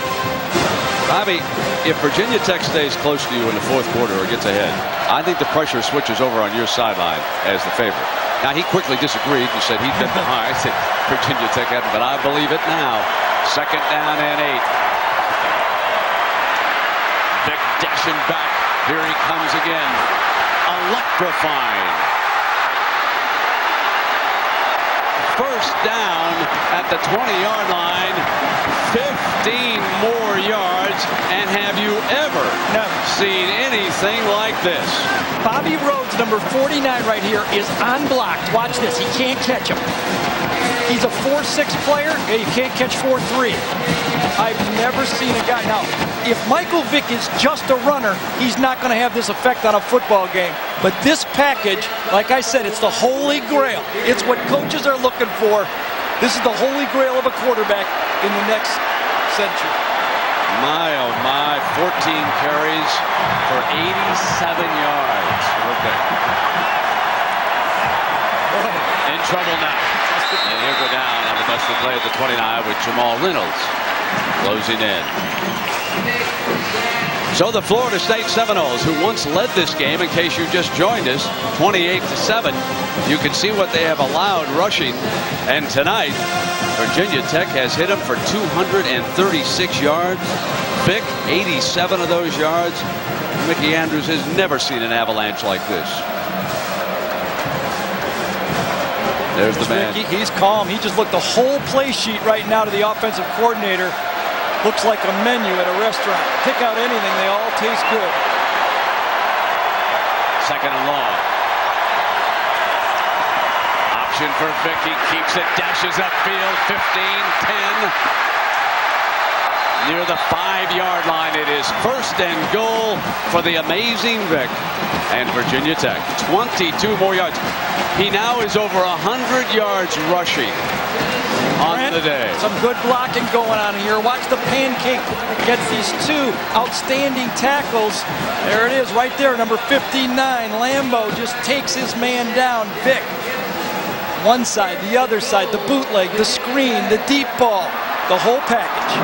Bobby, if Virginia Tech stays close to you in the fourth quarter or gets ahead, I think the pressure switches over on your sideline as the favorite. Now, he quickly disagreed and said he'd been behind. I said Virginia Tech hadn't, but I believe it now. Second down and eight. Vick dashing back. Here he comes again. Electrifying. First down at the 20-yard line. 15 more yards. And have you ever seen anything like this? Bobby Rhodes, number 49 right here, is unblocked. Watch this. He can't catch him. He's a 4-6 player. Hey, you can't catch 4-3. I've never seen a guy. Now, if Michael Vick is just a runner, he's not going to have this effect on a football game. But this package, like I said, it's the holy grail. It's what coaches are looking for. This is the holy grail of a quarterback in the next century. My, oh my, 14 carries for 87 yards. Okay. In trouble now. And he'll go down on the play at the 29 with Jamal Reynolds closing in. So the Florida State Seminoles, who once led this game, in case you just joined us, 28 to 7, you can see what they have allowed rushing. And tonight, Virginia Tech has hit them for 236 yards. Vick, 87 of those yards. Mickey Andrews has never seen an avalanche like this. There's the man. He's calm. He just looked the whole play sheet right now to the offensive coordinator. Looks like a menu at a restaurant. Pick out anything, they all taste good. Second and long. Option for Vicky. Keeps it, dashes upfield. 15, 10 near the five-yard line. It is first and goal for the amazing Vick and Virginia Tech. 22 more yards. He now is over 100 yards rushing on Grant, the day. Some good blocking going on here. Watch the pancake. Gets these two outstanding tackles. There it is right there, number 59. Lambo just takes his man down. Vick. One side, the other side, the bootleg, the screen, the deep ball, the whole package.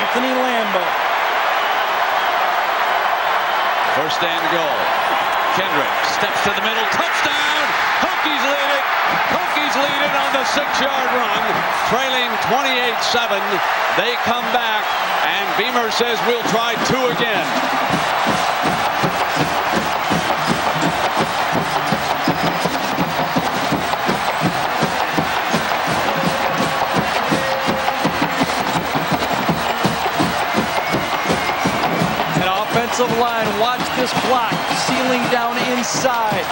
Anthony Lambo. First and goal. Kendrick steps to the middle. Touchdown! Hokies lead it. Hokies lead it on the six-yard run. Trailing 28-7. They come back, and Beamer says we'll try two again. Offensive line. Watch this block. Sealing down inside.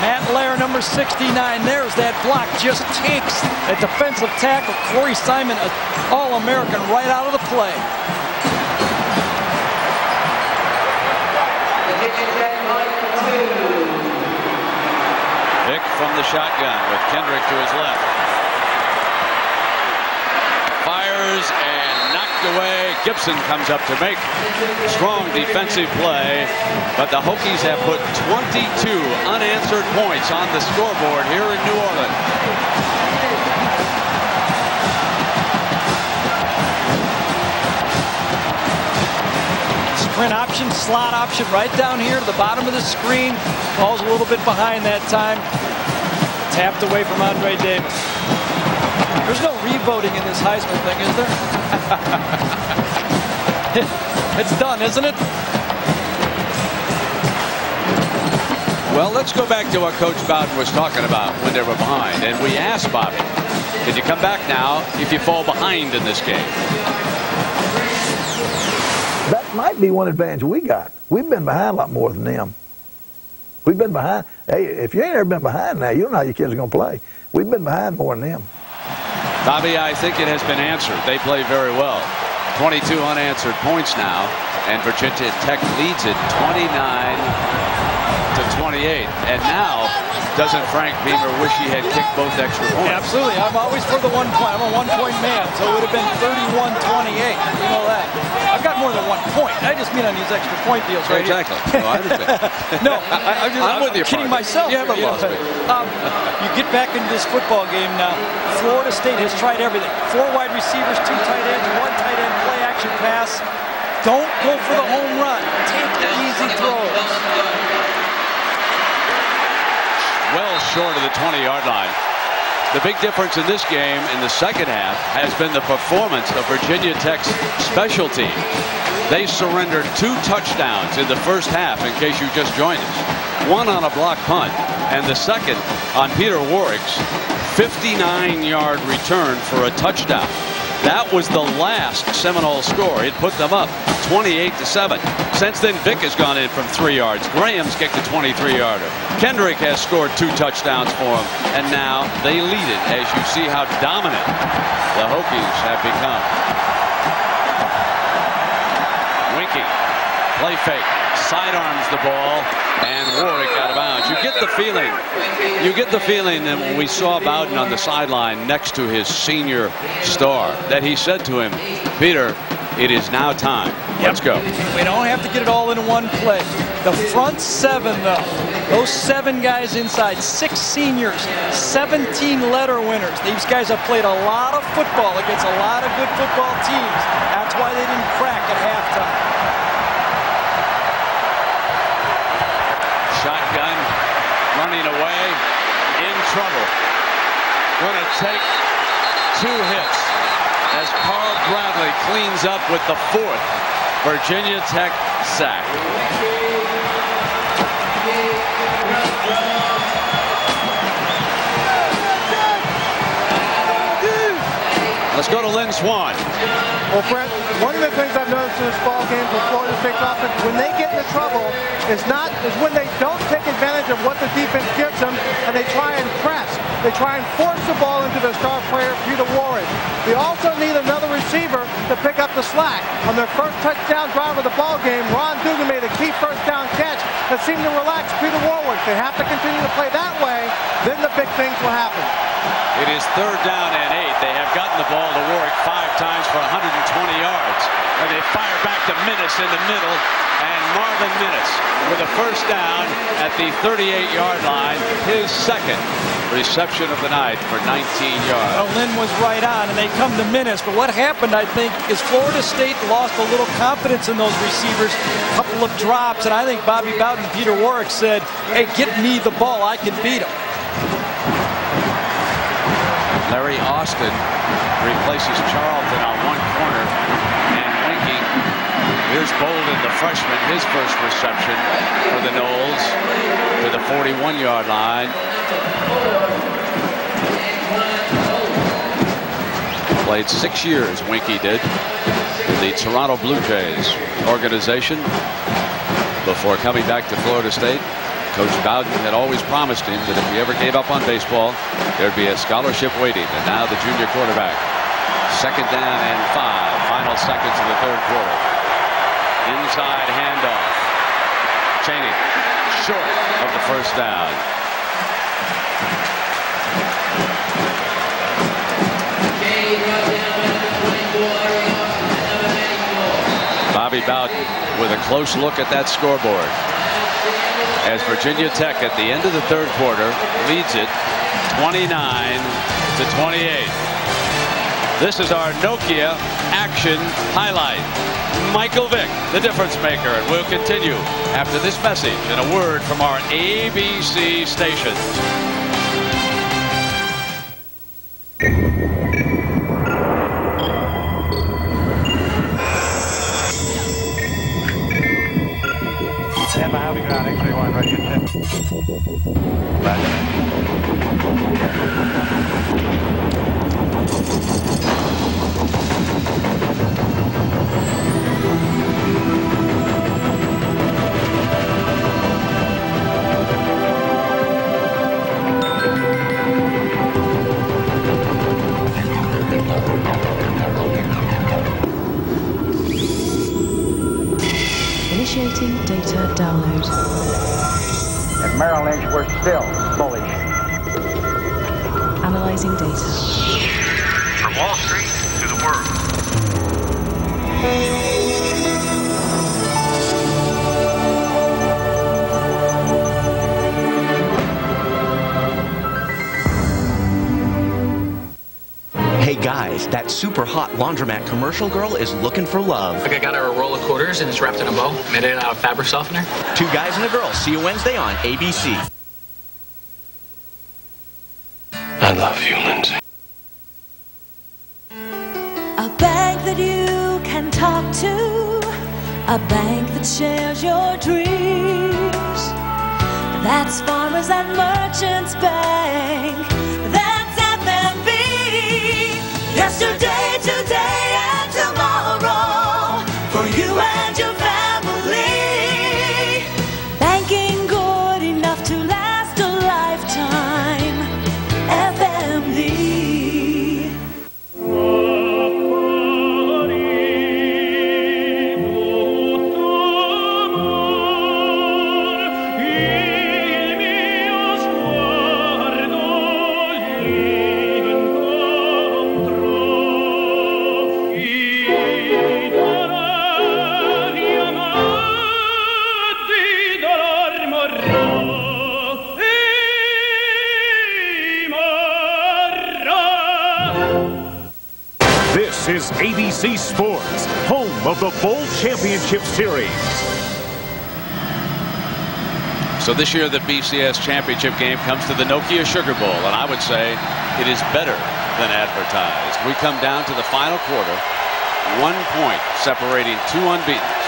Matt Lehr, number 69. There's that block. Just takes a defensive tackle. Corey Simon, an All-American, right out of the play. Vick from the shotgun with Kendrick to his left. Fires and knocked away. Gibson comes up to make strong defensive play, but the Hokies have put 22 unanswered points on the scoreboard here in New Orleans. Sprint option, slot option right down here to the bottom of the screen. Ball's a little bit behind that time. Tapped away from Andre Davis. There's no revoting in this Heisman thing, is there? it's done, isn't it? Well, let's go back to what Coach Bowden was talking about when they were behind. And we asked Bobby, can you come back now if you fall behind in this game? That might be one advantage we got. We've been behind a lot more than them. We've been behind. Hey, if you ain't ever been behind now, you don't know how your kids are going to play. We've been behind more than them. Bobby, I think it has been answered. They play very well. 22 unanswered points now, and Virginia Tech leads it 29 to 28. And now, doesn't Frank Beamer wish he had kicked both extra points? Absolutely. I'm always for the one point. I'm a one-point man, so it would have been 31-28. You know that. I've got more than one point. I just mean on these extra point deals right Exactly. here. No, I understand. no, I, am just, I'm with you, kidding partner. myself. You haven't here, lost know. me. Um, you get back into this football game now. Florida State has tried everything. Four wide receivers, two tight ends, one tight end play action pass. Don't go for the home run. Take the easy throws. Well short of the 20-yard line. The big difference in this game in the second half has been the performance of Virginia Tech's special team. They surrendered two touchdowns in the first half, in case you just joined us. One on a block punt, and the second on Peter Warrick's 59-yard return for a touchdown. That was the last Seminole score. It put them up 28 to 7. Since then, Vick has gone in from three yards. Graham's kicked a 23-yarder. Kendrick has scored two touchdowns for him, and now they lead it as you see how dominant the Hokies have become. Weinke, play fake, sidearms the ball, and Warrick out of bounds. You get the feeling, you get the feeling that when we saw Bowden on the sideline next to his senior star, that he said to him, Peter, it is now time. Let's go. We don't have to get it all in one play. The front seven, though, Those seven guys inside, six seniors, 17 letter winners. These guys have played a lot of football against a lot of good football teams. That's why they didn't crack at halftime. Running away, in trouble. Going to take two hits as Carl Bradley cleans up with the fourth Virginia Tech sack. Let's go to Lynn Swann. Well, Brent, one of the things I've noticed in this ball game for Florida State's offense, when they get into trouble, is not is when they don't take advantage of what the defense gives them, and they try and press. They try and force the ball into their star player, Peter Warrick. They also need another receiver to pick up the slack. On their first touchdown drive of the ball game, Ron Dugans made a key first down catch that seemed to relax Peter Warrick. They have to continue to play that way, then the big things will happen. It is third down and eight. They have gotten the ball to Warrick five times for 120 yards. And they fire back to Minnis in the middle. And Marvin Minnis with a first down at the 38-yard line. His second reception of the night for 19 yards. Well, Lynn was right on, and they come to Minnis. But what happened, I think, is Florida State lost a little confidence in those receivers. A couple of drops, and I think Bobby Bowden and Peter Warrick said, hey, get me the ball. I can beat him. Larry Austin replaces Charlton on one corner and winking. Here's Boldin, the freshman, his first reception for the Noles to the 41-yard line. Played six years, Weinke did, in the Toronto Blue Jays organization before coming back to Florida State. Coach Bowden had always promised him that if he ever gave up on baseball, there'd be a scholarship waiting. And now the junior quarterback. Second down and five. Final seconds of the third quarter. Inside handoff. Chaney short of the first down. Bobby Bowden with a close look at that scoreboard as Virginia Tech at the end of the third quarter leads it 29 to 28. This is our Nokia action highlight. Michael Vick, the difference maker, and we'll continue after this message and a word from our ABC stations. Check. Super hot laundromat commercial girl is looking for love. Like I got her a roll of quarters and it's wrapped in a bow, made it out of fabric softener. Two guys and a girl. See you Wednesday on ABC. This year the BCS championship game comes to the Nokia Sugar Bowl, and I would say it is better than advertised. We come down to the final quarter, one point separating two unbeatens,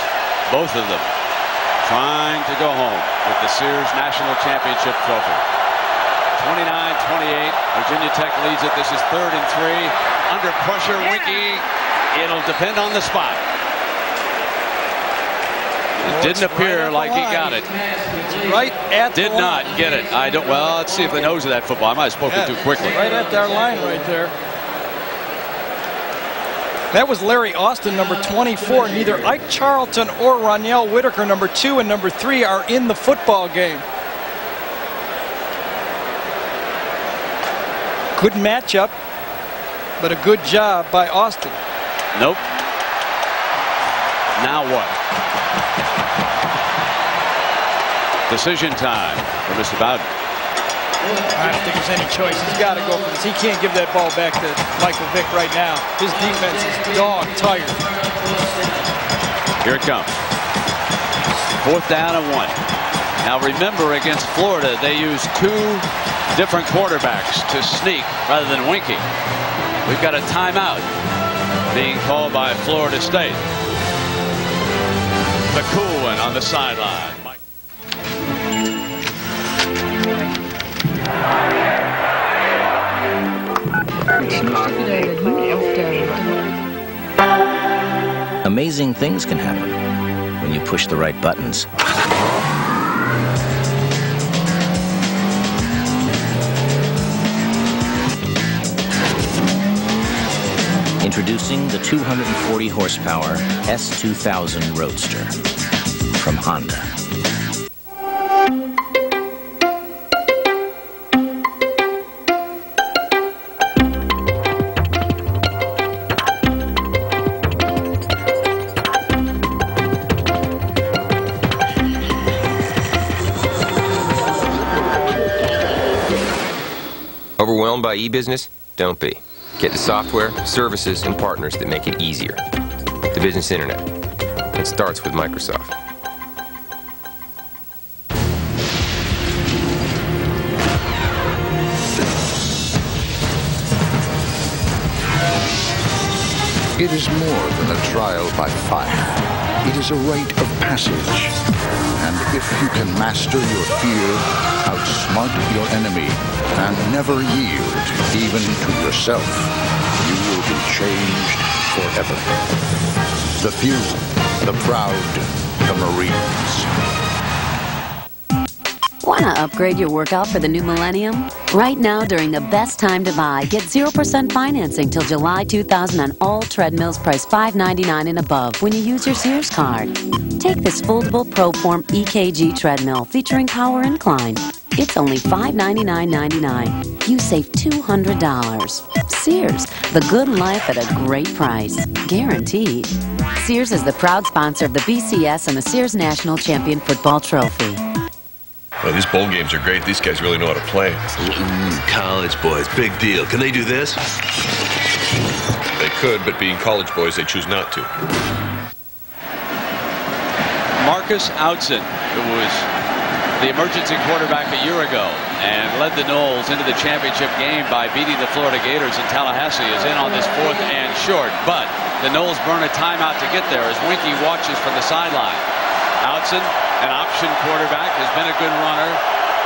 both of them trying to go home with the Sears National Championship trophy. 29-28, Virginia Tech leads it. This is third and three. Under pressure, Weinke. It'll depend on the spot. It didn't appear like he got it. Right at Did not get it. I don't. Well, let's see if the nose of that football. I might have spoken Yeah, too quickly. Right at their line right there. That was Larry Austin, number 24. Neither Ike Charlton or Roynell Whitaker, number two and number three, are in the football game. Good matchup, but a good job by Austin. Nope. Now what? Decision time for Mr. Bowden. I don't think there's any choice. He's got to go for this. He can't give that ball back to Michael Vick right now. His defense is dog tired. Here it comes. Fourth down and one. Now remember, against Florida, they used two different quarterbacks to sneak rather than winking. We've got a timeout being called by Florida State. The cool one on the sideline. Amazing things can happen when you push the right buttons. Introducing the 240 horsepower S2000 Roadster from Honda. Overwhelmed by e-business? Don't be. Get the software, services, and partners that make it easier. The business internet. It starts with Microsoft. It is more than a trial by fire. It is a rite of passage. And if you can master your fear, outsmart your enemy, and never yield even to yourself, you will be changed forever. The few, the proud, the Marines. Want to upgrade your workout for the new millennium? Right now, during the best time to buy, get 0% financing till July 2000 on all treadmills priced 599 and above when you use your Sears card. Take this foldable ProForm EKG treadmill featuring power incline. It's only $599.99. You save $200. Sears, the good life at a great price. Guaranteed. Sears is the proud sponsor of the BCS and the Sears National Champion Football Trophy. Well, these bowl games are great. These guys really know how to play. Mm, college boys, big deal. Can they do this? They could, but being college boys, they choose not to. Marcus Outzen, who was the emergency quarterback a year ago and led the Noles into the championship game by beating the Florida Gators in Tallahassee, is in on this fourth and short. But the Noles burn a timeout to get there as Weinke watches from the sideline. Outzen, an option quarterback, has been a good runner.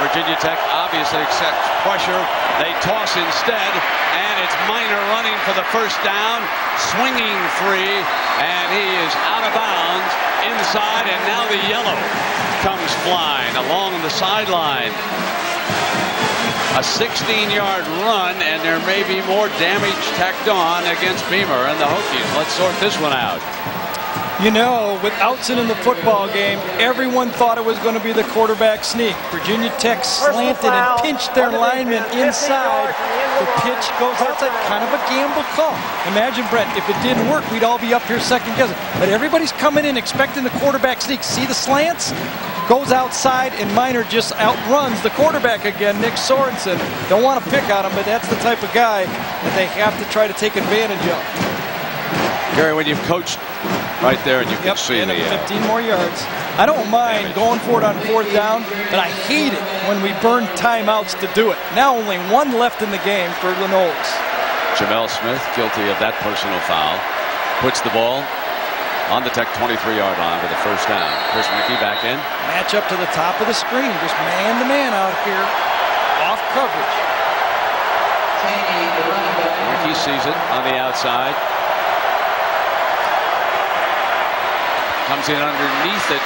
Virginia Tech obviously accepts pressure. They toss instead, and it's Minor running for the first down, swinging free, and he is out of bounds inside, and now the yellow comes flying along the sideline. A 16-yard run, and there may be more damage tacked on against Beamer and the Hokies. Let's sort this one out. You know, with Outzen in the football game, everyone thought it was going to be the quarterback sneak. Virginia Tech slanted and pinched their lineman inside. The pitch goes outside, kind of a gamble call. Imagine, Brent, if it didn't work, we'd all be up here second guessing. But everybody's coming in expecting the quarterback sneak. See the slants? Goes outside, and Minor just outruns the quarterback again, Nick Sorensen. Don't want to pick on him, but that's the type of guy that they have to try to take advantage of. Gary, when you've coached right there and you can see the. Uh, 15 more yards. I don't mind going for it on fourth down, but I hate it when we burn timeouts to do it. Now only one left in the game for the Noles. Jamel Smith guilty of that personal foul. Puts the ball on the Tech 23-yard line for the first down. Chris Weinke back in. Match up to the top of the screen. Just man-to-man out here. Off coverage. Weinke sees it on the outside. Comes in underneath it.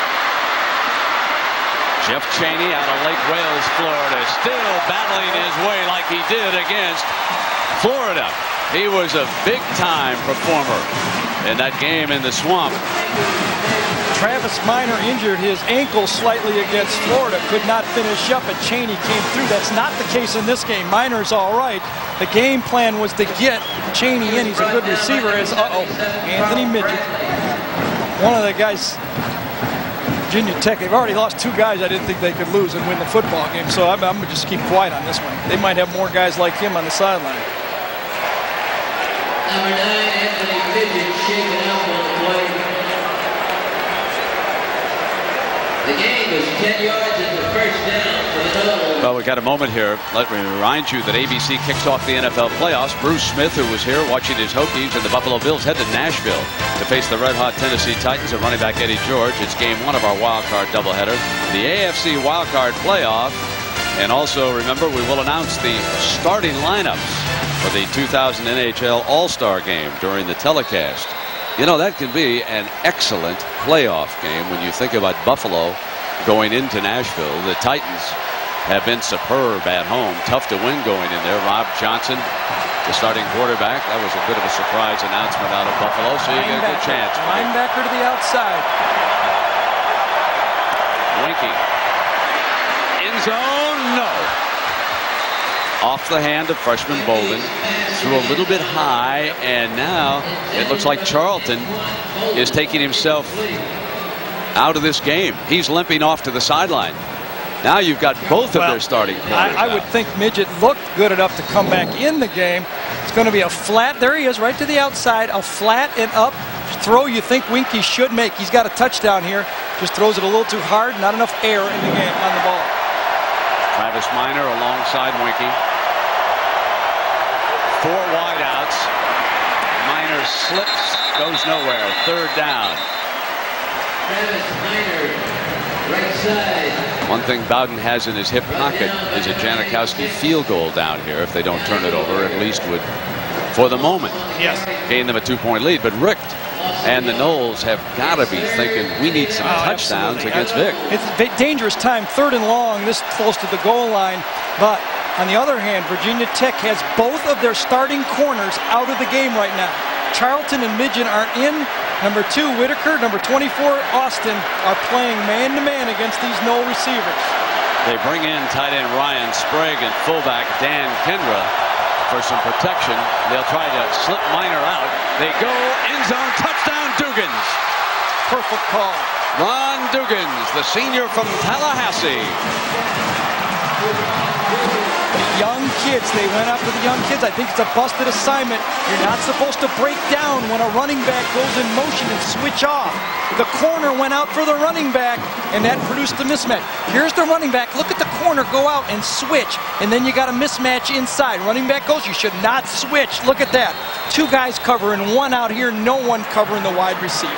Jeff Chaney out of Lake Wales, Florida, still battling his way like he did against Florida. He was a big-time performer in that game in the swamp. Travis Minor injured his ankle slightly against Florida, could not finish up, and Chaney came through. That's not the case in this game. Minor's all right. The game plan was to get Chaney in. He's a good receiver. As uh-oh, Anthony Midget. One of the guys, Virginia Tech, they've already lost two guys I didn't think they could lose and win the football game. So I'm, I'm going to just keep quiet on this one. They might have more guys like him on the sideline. Number nine, Anthony Midget, shaken out on the play. The game is 10 yards and the Well, we got a moment here. Let me remind you that ABC kicks off the NFL playoffs. Bruce Smith, who was here watching his Hokies and the Buffalo Bills, head to Nashville to face the red-hot Tennessee Titans and running back Eddie George. It's game one of our wild card doubleheader. The AFC wild card playoff. And also, remember, we will announce the starting lineups for the 2000 NHL All-Star Game during the telecast. You know, that can be an excellent playoff game when you think about Buffalo going into Nashville. The Titans have been superb at home. Tough to win going in there. Rob Johnson, the starting quarterback. That was a bit of a surprise announcement out of Buffalo, so you get a good chance. Linebacker to the outside. Weinke. End zone, no. Off the hand of freshman Boldin. Threw a little bit high, and now it looks like Charlton is taking himself out of this game. He's limping off to the sideline. Now you've got both of Well, their starting players. I, I would think Midget looked good enough to come back in the game. It's going to be a flat. There he is, right to the outside. A flat and up throw you think Weinke should make. He's got a touchdown here. Just throws it a little too hard. Not enough air in the game on the ball. Travis Minor alongside Weinke. Four wideouts. Minor slips, goes nowhere. Third down. Travis Minor, right side. One thing Bowden has in his hip pocket is a Janikowski field goal down here. If they don't turn it over, at least would, for the moment, Yes. gain them a two-point lead. But Richt and the Noles have got to be thinking we need some Oh, touchdowns absolutely. against Vick. It's a dangerous time, third and long, this close to the goal line. But on the other hand, Virginia Tech has both of their starting corners out of the game right now. Charlton and Midget are in. Number two, Whitaker, number 24, Austin, are playing man-to-man against these no receivers. They bring in tight end Ryan Sprague and fullback Dan Kendra for some protection. They'll try to slip Minor out. They go end zone touchdown Dugans. Perfect call. Ron Dugans, the senior from Tallahassee. Young kids, they went after the young kids. I think it's a busted assignment. You're not supposed to break down when a running back goes in motion and switch off. The corner went out for the running back, and that produced a mismatch. Here's the running back. Look at the corner go out and switch, and then you got a mismatch inside. Running back goes, you should not switch. Look at that. Two guys covering, one out here, no one covering the wide receiver.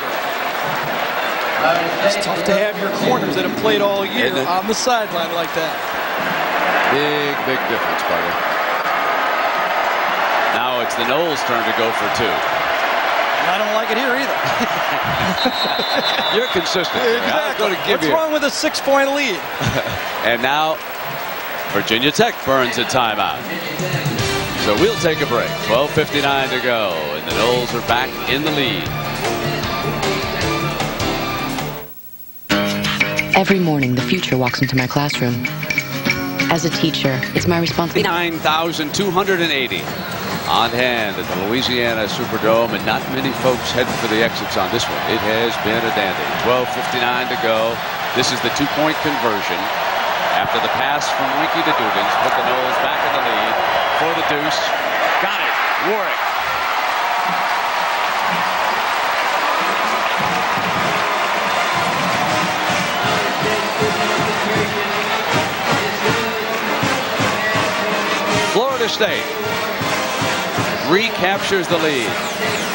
It's tough to have your corners that have played all year on the sideline like that. Big, big difference, brother. Now it's the Noles' turn to go for two. And I don't like it here either. You're consistent. Gary. I'm going to give What's you. wrong with a six-point lead? And now Virginia Tech burns a timeout. So we'll take a break. 12.59 to go. And the Noles are back in the lead. Every morning, the future walks into my classroom. As a teacher, it's my responsibility. 9,280 on hand at the Louisiana Superdome, and not many folks heading for the exits on this one. It has been a dandy. 12.59 to go. This is the two-point conversion. After the pass from Weinke to Dugans, put the Noles back in the lead for the deuce. Got it. Warrick. Florida State recaptures the lead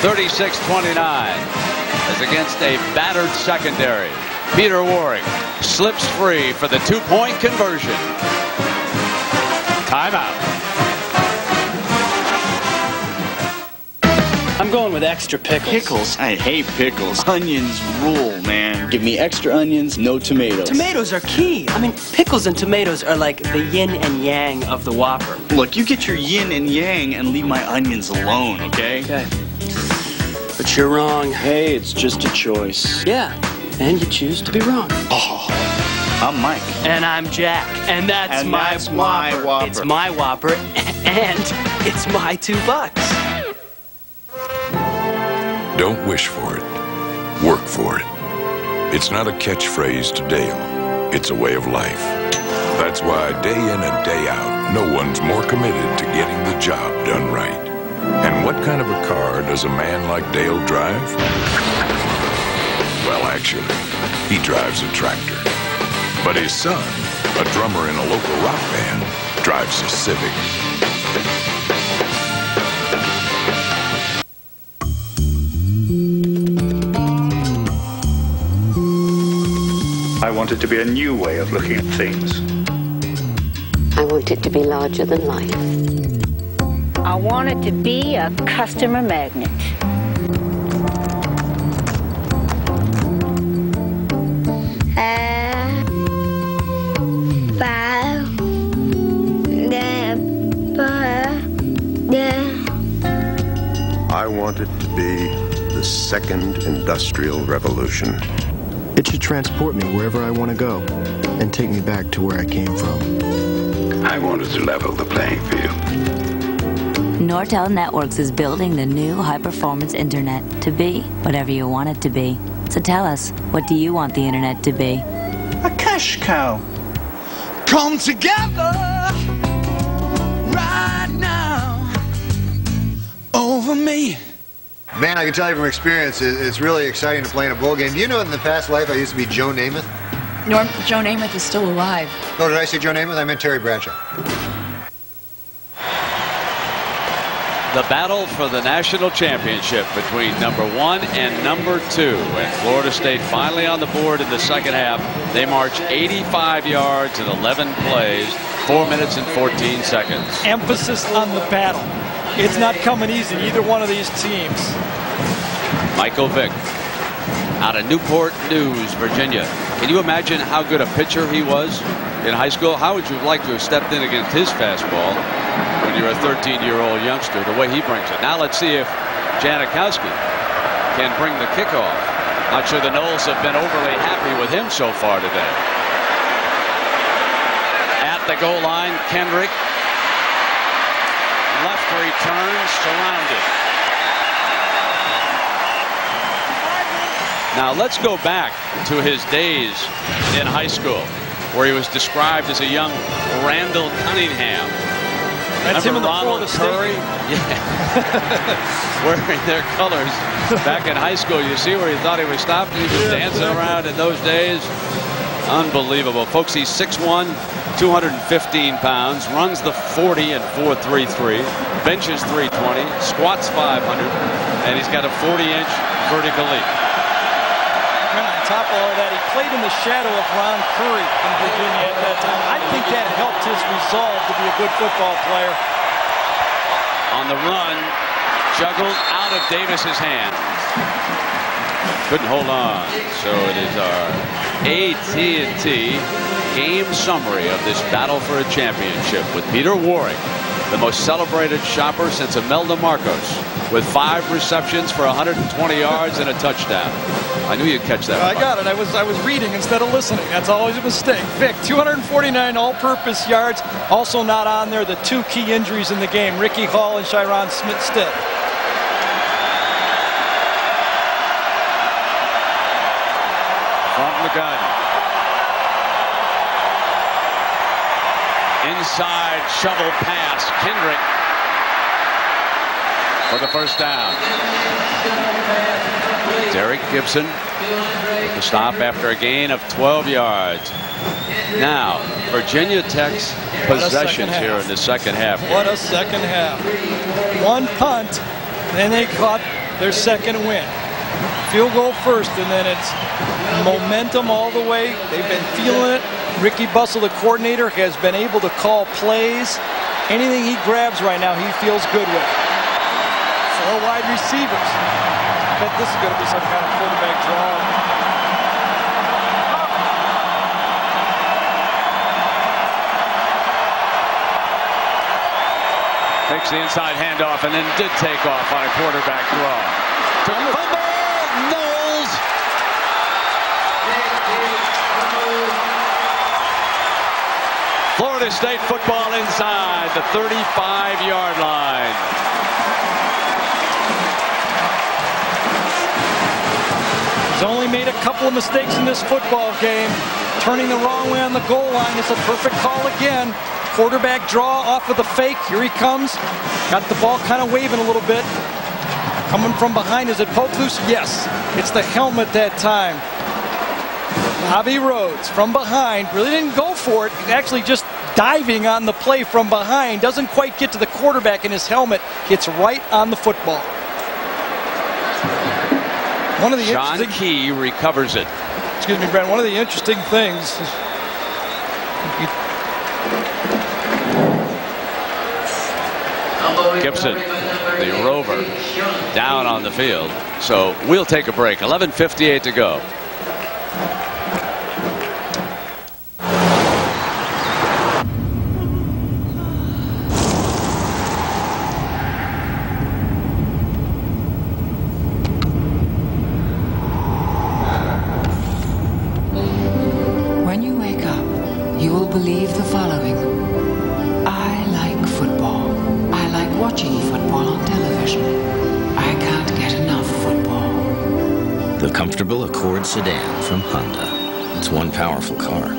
36-29 as against a battered secondary. Peter Warrick slips free for the two-point conversion. Timeout. I'm going with extra pickles. Pickles? I hate pickles. Onions rule, man. Give me extra onions, no tomatoes. Tomatoes are key. I mean, pickles and tomatoes are like the yin and yang of the Whopper. Look, you get your yin and yang and leave my onions alone, okay? Okay. But you're wrong. Hey, it's just a choice. Yeah, and you choose to be wrong. Oh, I'm Mike. And I'm Jack. And that's And my that's Whopper. my Whopper. It's my Whopper, and it's my two bucks. Don't wish for it. Work for it. It's not a catchphrase to Dale. It's a way of life. That's why day in and day out, no one's more committed to getting the job done right. And what kind of a car does a man like Dale drive? Well, actually, he drives a tractor. But his son, a drummer in a local rock band, drives a Civic. Want it to be a new way of looking at things. I want it to be larger than life. I want it to be a customer magnet. I want it to be the second industrial revolution. It should transport me wherever I want to go and take me back to where I came from. I wanted to level the playing field. Nortel Networks is building the new high-performance internet to be whatever you want it to be. So tell us, what do you want the internet to be? A cash cow. Come together right now over me. Man, I can tell you from experience, it's really exciting to play in a bowl game. Do you know in the past life I used to be Joe Namath? Norm, Joe Namath is still alive. Oh, did I say Joe Namath? I meant Terry Bradshaw. The battle for the national championship between number one and number two. And Florida State finally on the board in the second half. They march 85 yards in 11 plays, 4 minutes and 14 seconds. Emphasis on the battle. It's not coming easy, either one of these teams. Michael Vick out of Newport News, Virginia. Can you imagine how good a pitcher he was in high school? How would you like to have stepped in against his fastball when you're a 13-year-old youngster, the way he brings it? Now let's see if Janikowski can bring the kickoff. Not sure the Noles have been overly happy with him so far today. At the goal line, Kendrick. Surrounded. Now let's go back to his days in high school where he was described as a young Randall Cunningham. That's him in the Ronald Curry? Yeah. Wearing their colors back in high school. You see where he thought he was stopped? He was dancing around in those days. Unbelievable. Folks, he's 6'1", 215 pounds, runs the 40 and 4.33, benches 320, squats 500, and he's got a 40-inch vertical leap. And on top of all that, he played in the shadow of Ron Curry in Virginia at that time. I think that helped his resolve to be a good football player. On the run, juggled out of Davis's hands. Couldn't hold on. So it is our AT&T game summary of this battle for a championship with Peter Warrick, the most celebrated shopper since Imelda Marcos, with five receptions for 120 yards and a touchdown. I knew you'd catch that. I got it. I was I was reading instead of listening. That's always a mistake. Vick, 249 all-purpose yards. Also not on there the two key injuries in the game, Ricky Hall and Shyrone Stith. From the gun. Inside shovel pass. Kendrick for the first down. Derrick Gibson with the stop after a gain of 12 yards. Now, Virginia Tech's possessions here in the second half. What a second half. One punt, then they caught their second win. Field goal first, and then it's momentum all the way. They've been feeling it. Ricky Bustle, the coordinator, has been able to call plays. Anything he grabs right now, he feels good with. Four wide receivers. I bet this is going to be some kind of quarterback draw. Takes the inside handoff and then did take off on a quarterback draw. To fumble, Noles. Florida State football inside the 35-yard line. He's only made a couple of mistakes in this football game. Turning the wrong way on the goal line is a perfect call again. Quarterback draw off of the fake. Here he comes. Got the ball kind of waving a little bit. Coming from behind. Is it poked loose? Yes. It's the helmet that time. Bobby Rhodes from behind. Really didn't go for it. Actually just diving on the play from behind. Doesn't quite get to the quarterback and his helmet hits right on the football. One of the John interesting Key recovers it. excuse me, Brent, one of the interesting things Gibson, the rover, down on the field. So we'll take a break. 11.58 to go. Sedan from Honda. It's one powerful car.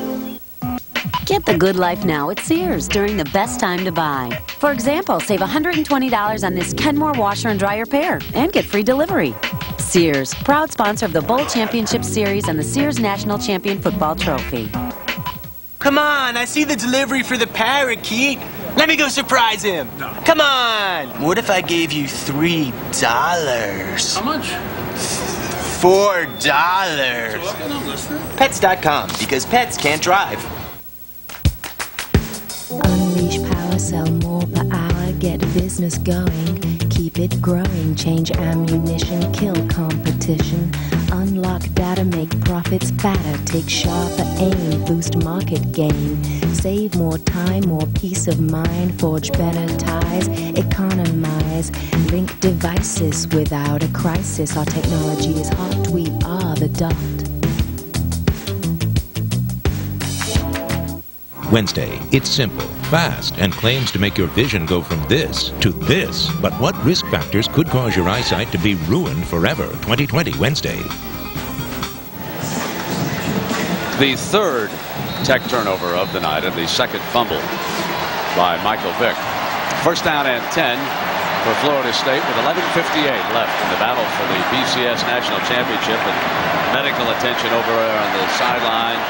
Get the good life now at Sears during the best time to buy. For example, save $120 on this Kenmore washer and dryer pair and get free delivery. Sears, proud sponsor of the Bowl Championship Series and the Sears National Champion Football Trophy. Come on, I see the delivery for the parakeet. Let me go surprise him. Come on. What if I gave you three dollars? How much? Four dollars. Pets.com, because pets can't drive. Unleash power, sell more per hour, get business going, keep it growing, change ammunition, kill competition, unlock data, make profits fatter, take sharper aim, boost market gain, save more time, more peace of mind, forge better ties, economize, link devices without a crisis. Our technology is hot, we are the dot. Wednesday, it's simple, fast, and claims to make your vision go from this to this. But what risk factors could cause your eyesight to be ruined forever? 2020 Wednesday. The third tech turnover of the night and the second fumble by Michael Vick. First down and 10 for Florida State with 11.58 left in the battle for the BCS National Championship. And medical attention over on the sideline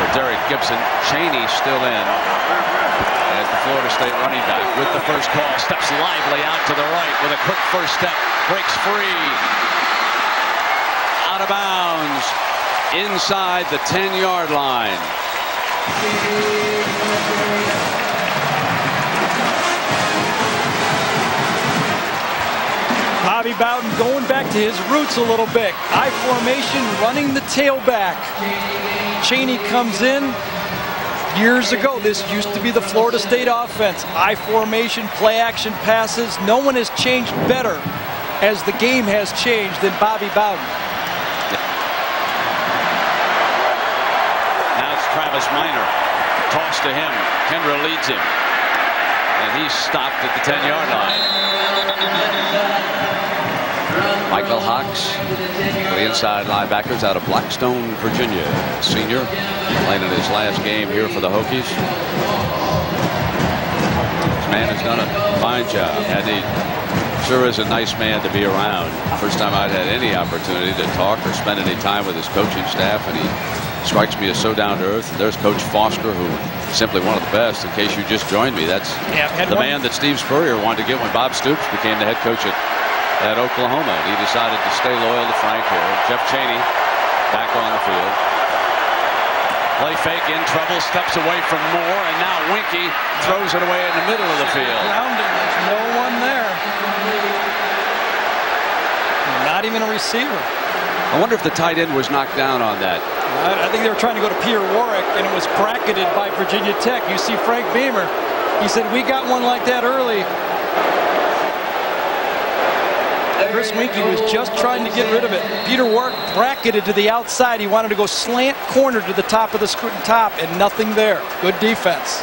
for Derrick Gibson. Chaney still in Florida State running back with the first call. Steps lively out to the right with a quick first step. Breaks free. Out of bounds inside the 10-yard line. Bobby Bowden going back to his roots a little bit. I formation, running the tailback. Chaney comes in. Years ago, this used to be the Florida State offense. I formation, play action passes. No one has changed better as the game has changed than Bobby Bowden. Now it's Travis Minor. Toss to him. Kendra leads him. And he's stopped at the 10-yard line. Michael Hawkes, the inside linebackers out of Blackstone, Virginia. Senior, playing in his last game here for the Hokies. This man has done a fine job. Had the Sure is a nice man to be around. First time I'd had any opportunity to talk or spend any time with his coaching staff, and he strikes me as so down to earth. There's Coach Foster, who simply one of the best. In case you just joined me, that's Yeah, the one- man that Steve Spurrier wanted to get when Bob Stoops became the head coach at, at Oklahoma. He decided to stay loyal to Frank here. Jeff Chaney back on the field. Play fake in trouble, steps away from Moore, and now Weinke throws it away in the middle of the field. There's no one there. Not even a receiver. I wonder if the tight end was knocked down on that. I, I think they were trying to go to Peter Warrick, and it was bracketed by Virginia Tech. You see Frank Beamer. He said, we got one like that early. Chris Weinke was just trying to get rid of it. Peter Warrick bracketed to the outside. He wanted to go slant corner to the top of the screen top, and nothing there. Good defense.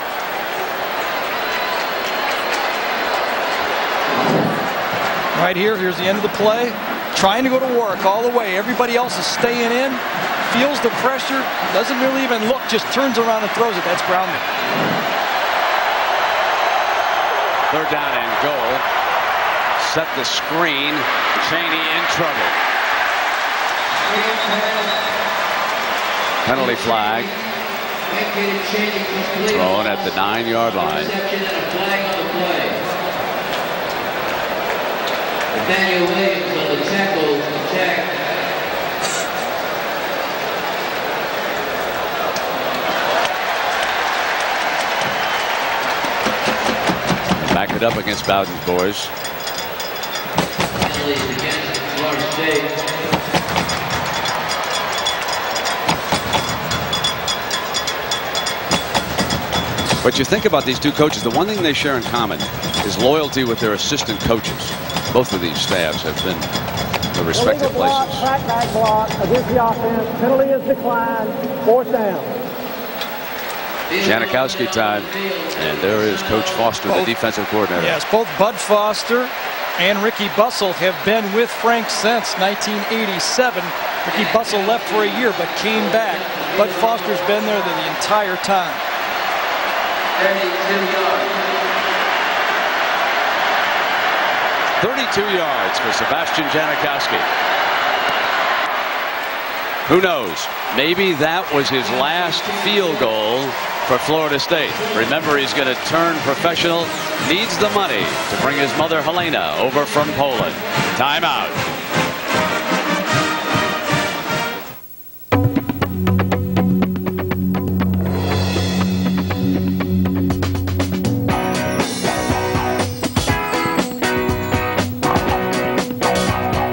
Right here, here's the end of the play. Trying to go to work all the way. Everybody else is staying in. Feels the pressure. Doesn't really even look. Just turns around and throws it. That's grounding. Third down and goal. Set the screen. Chaney in trouble. Penalty flag. Thrown at the nine yard line. Back it up against Bowden's boys. Penalties against Florida State. But you think about these two coaches, the one thing they share in common is loyalty with their assistant coaches. Both of these staffs have been the respective block, places. Crack back block against the offense. Penalty is declined. Fourth down. Janikowski time. And there is Coach Foster, the defensive coordinator. Yes, both Bud Foster and Ricky Bustle have been with Frank since 1987. Ricky Bustle left for a year but came back. Bud Foster's been there the entire time. 32 yards for Sebastian Janikowski. Who knows? Maybe that was his last field goal for Florida State. Remember, he's going to turn professional, needs the money to bring his mother Helena over from Poland. Timeout.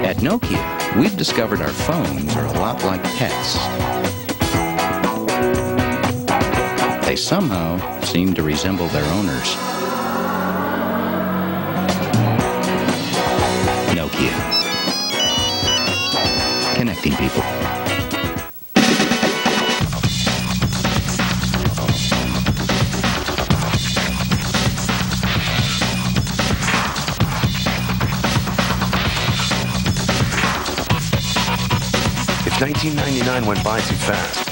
At Nokia, we've discovered our phones are a lot like pets. They somehow seem to resemble their owners. Nokia. Connecting people. If 1999 went by too fast,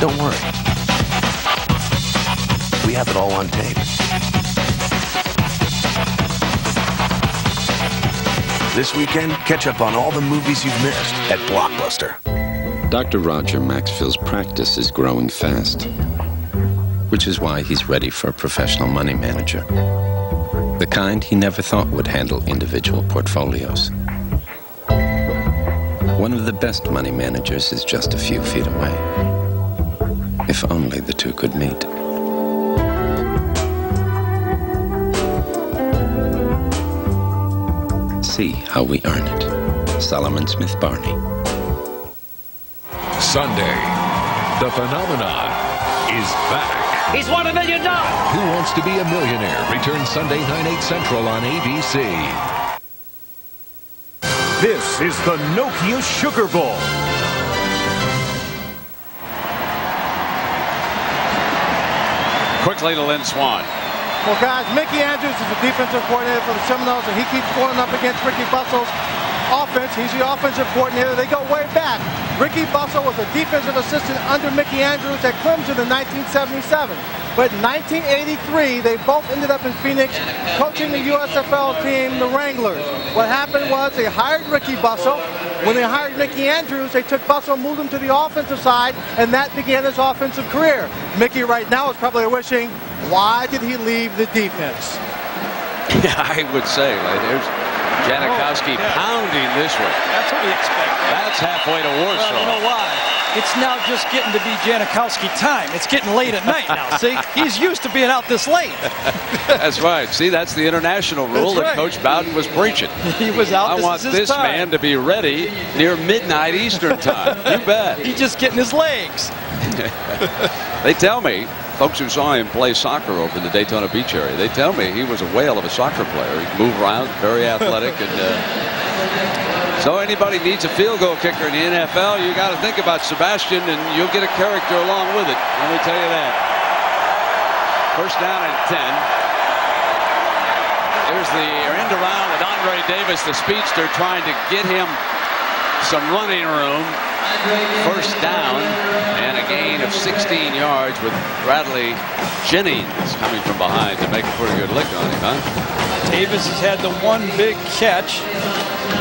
don't worry. We have it all on tape. This weekend, catch up on all the movies you've missed at Blockbuster. Dr. Roger Maxfield's practice is growing fast, which is why he's ready for a professional money manager. The kind he never thought would handle individual portfolios. One of the best money managers is just a few feet away. If only the two could meet. See how we earn it. Salomon Smith Barney. Sunday, the phenomenon is back. He's won a million dollars. Who Wants to Be a Millionaire returns Sunday, 9, 8 central on ABC. This is the Nokia Sugar Bowl. Quickly to Lynn Swann. Well, guys, Mickey Andrews is the defensive coordinator for the Seminoles, and he keeps going up against Ricky Bustle. offense. He's the offensive coordinator. They go way back. Ricky Bustle was a defensive assistant under Mickey Andrews at Clemson in 1977. But in 1983, they both ended up in Phoenix coaching the USFL team, the Wranglers. What happened was they hired Ricky Bustle. When they hired Mickey Andrews, they took Bustle and moved him to the offensive side, and that began his offensive career. Mickey right now is probably wishing, why did he leave the defense? Yeah, I would say. Like, there's oh, Janikowski Oh, yeah. pounding this one. That's what we expect. That's halfway to Warsaw. Well, you know why? It's now just getting to be Janikowski time. It's getting late at night now. See, he's used to being out this late. That's right. See, that's the international rule That's that. Coach Bowden was preaching. He was out. I this want is his this time. man to be ready near midnight Eastern time. you bet. He's just getting his legs. They tell me, folks who saw him play soccer over in the Daytona Beach area, they tell me he was a whale of a soccer player. He could move around, very athletic, and uh, so anybody needs a field goal kicker in the NFL, you got to think about Sebastian, and you'll get a character along with it. Let me tell you that. First down and ten. There's the end around with Andre Davis, the speedster, trying to get him some running room. First down and a gain of 16 yards with Bradley Jennings coming from behind to make a pretty good lick on him, huh? Davis has had the one big catch.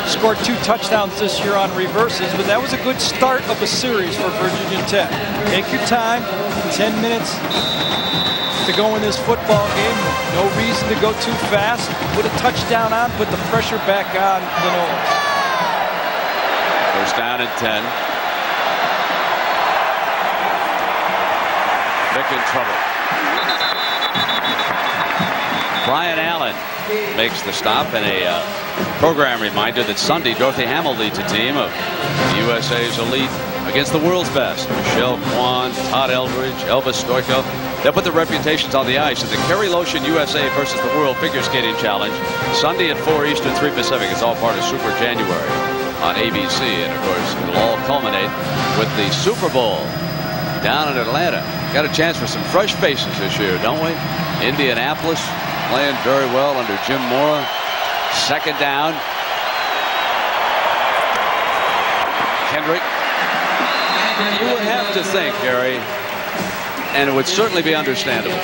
Scored two touchdowns this year on reverses, but that was a good start of a series for Virginia Tech. Take your time, 10 minutes to go in this football game. No reason to go too fast. Put a touchdown on, put the pressure back on the Noles. First down and 10. Vick in trouble. Brian Allen makes the stop and a uh, program reminder that Sunday Dorothy Hamill leads a team of USA's elite against the world's best. Michelle Kwan, Todd Eldredge, Elvis Stojko. They'll put their reputations on the ice in the Keri Lotion USA versus the World Figure Skating Challenge. Sunday at 4 Eastern, 3 Pacific. It's all part of Super January on ABC. And of course, it'll all culminate with the Super Bowl down in Atlanta. Got a chance for some fresh faces this year, don't we? Indianapolis playing very well under Jim Mora. Second down. Kendrick. You would have to think, Gary, and it would certainly be understandable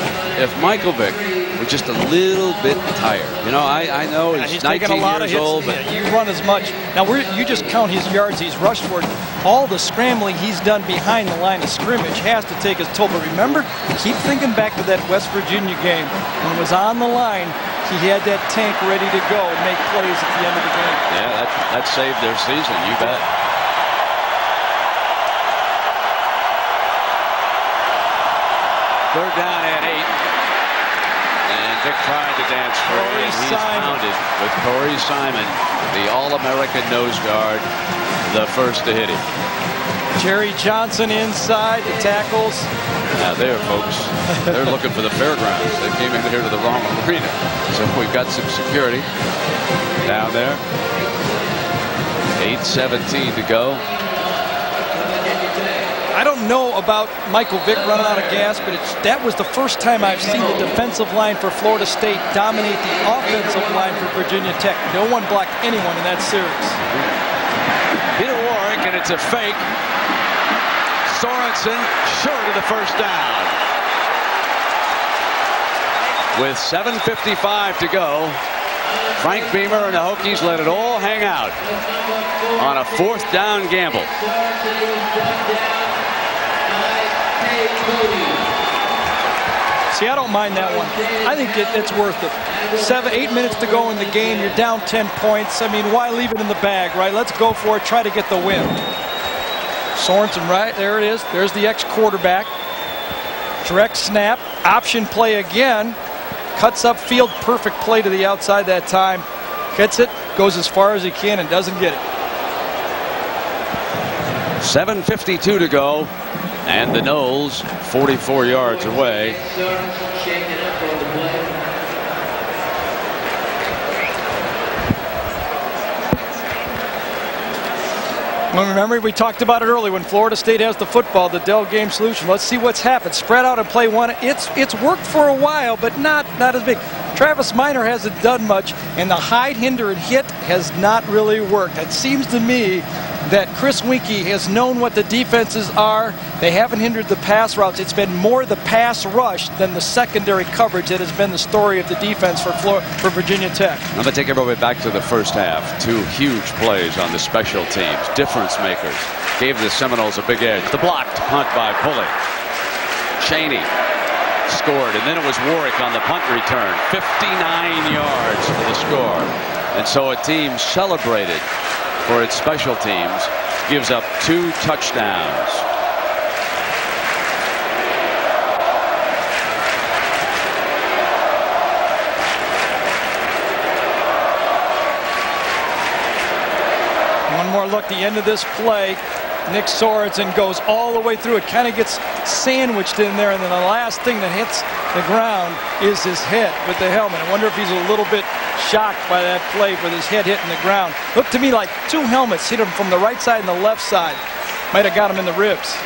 if Michael Vick was just a little bit tired. You know, I, I know Yeah, he's, he's 19 taking a lot of years hits. old, but Yeah, you run as much. Now we're, you just count his yards he's rushed for. All the scrambling he's done behind the line of scrimmage has to take his toll. But remember, keep thinking back to that West Virginia game when it was on the line. He had that tank ready to go and make plays at the end of the game. yeah, that, that saved their season. You bet. Third down at eight. And Vick trying to dance. Corey and he's Simon. pounded with Corey Simon, the All-American nose guard, the first to hit him. Jerry Johnson inside the tackles. Now there, folks, they're looking for the fairgrounds. They came in here to the wrong arena. So we've got some security down there. 8.17 to go. I don't know about Michael Vick running out of gas, but it's, that was the first time I've seen the defensive line for Florida State dominate the offensive line for Virginia Tech. No one blocked anyone in that series. It's a fake. Sorensen short of the first down. With 7.55 to go, Frank Beamer and the Hokies let it all hang out on a fourth down gamble. See, I don't mind that one. I think it, it's worth it. Seven, eight minutes to go in the game. You're down 10 points. I mean, why leave it in the bag, right? Let's go for it. Try to get the win. Sorensen, right? There it is. There's the ex-quarterback. Direct snap. Option play again. Cuts up field. Perfect play to the outside that time. Gets it. Goes as far as he can and doesn't get it. 7.52 to go, and the Noles 44 yards away. Well, remember, we talked about it earlier. When Florida State has the football, the Dell game solution. Let's see what's happened. Spread out and play one. It's it's worked for a while, but not not as big. Travis Minor hasn't done much, and the hide, hinder, and hit has not really worked. It seems to me that Chris Weinke has known what the defenses are. They haven't hindered the pass routes. It's been more the pass rush than the secondary coverage that has been the story of the defense for for Virginia Tech. I'm going to take everybody back to the first half. Two huge plays on the special teams, difference makers. Gave the Seminoles a big edge. The blocked punt by Polley. Chaney scored, and then it was Warrick on the punt return. 59 yards for the score. And so a team celebrated for its special teams gives up two touchdowns. One more look, the end of this play. Nick Sorensen goes all the way through. It kind of gets sandwiched in there, and then the last thing that hits the ground is his head with the helmet. I wonder if he's a little bit shocked by that play with his head hitting the ground. Looked to me like two helmets hit him from the right side and the left side. Might have got him in the ribs.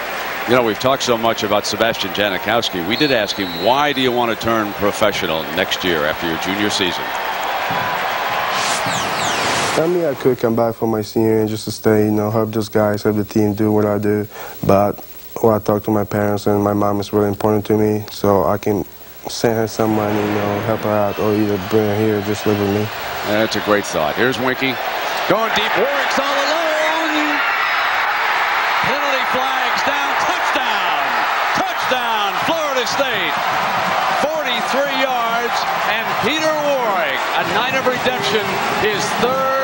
You know, we've talked so much about Sebastian Janikowski. We did ask him, why do you want to turn professional next year after your junior season? I mean, I could come back for my senior and just to stay, you know, help those guys, help the team do what I do. But when I talk to my parents and my mom is really important to me, so I can send her some money, you know, help her out, or either bring her here, just live with me. That's a great thought. Here's Weinke. going deep. Warrick's all alone. Penalty flags down. Touchdown. Touchdown. Florida State. 43 yards. And Peter Warrick, a night of redemption, his third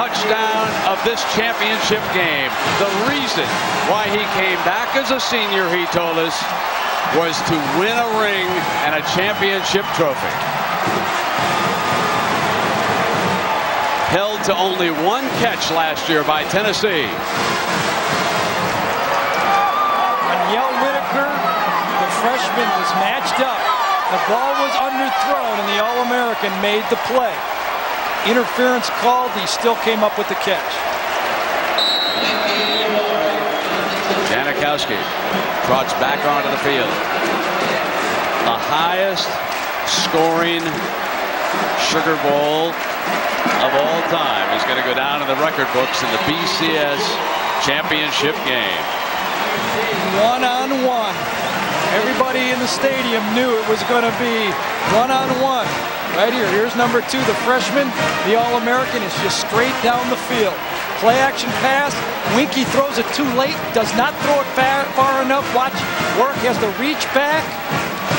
touchdown of this championship game. The reason why he came back as a senior, he told us, was to win a ring and a championship trophy. Held to only one catch last year by Tennessee. Roynell Whitaker, the freshman, was matched up. The ball was underthrown, and the All-American made the play. Interference called. He still came up with the catch. Janikowski trots back onto the field. The highest scoring Sugar Bowl of all time is going to go down in the record books in the BCS championship game. One on one. Everybody in the stadium knew it was going to be one on one. Right here, here's number two, the freshman, the All-American is just straight down the field. Play action pass. Weinke throws it too late, does not throw it far, far enough. Watch, Work has to reach back,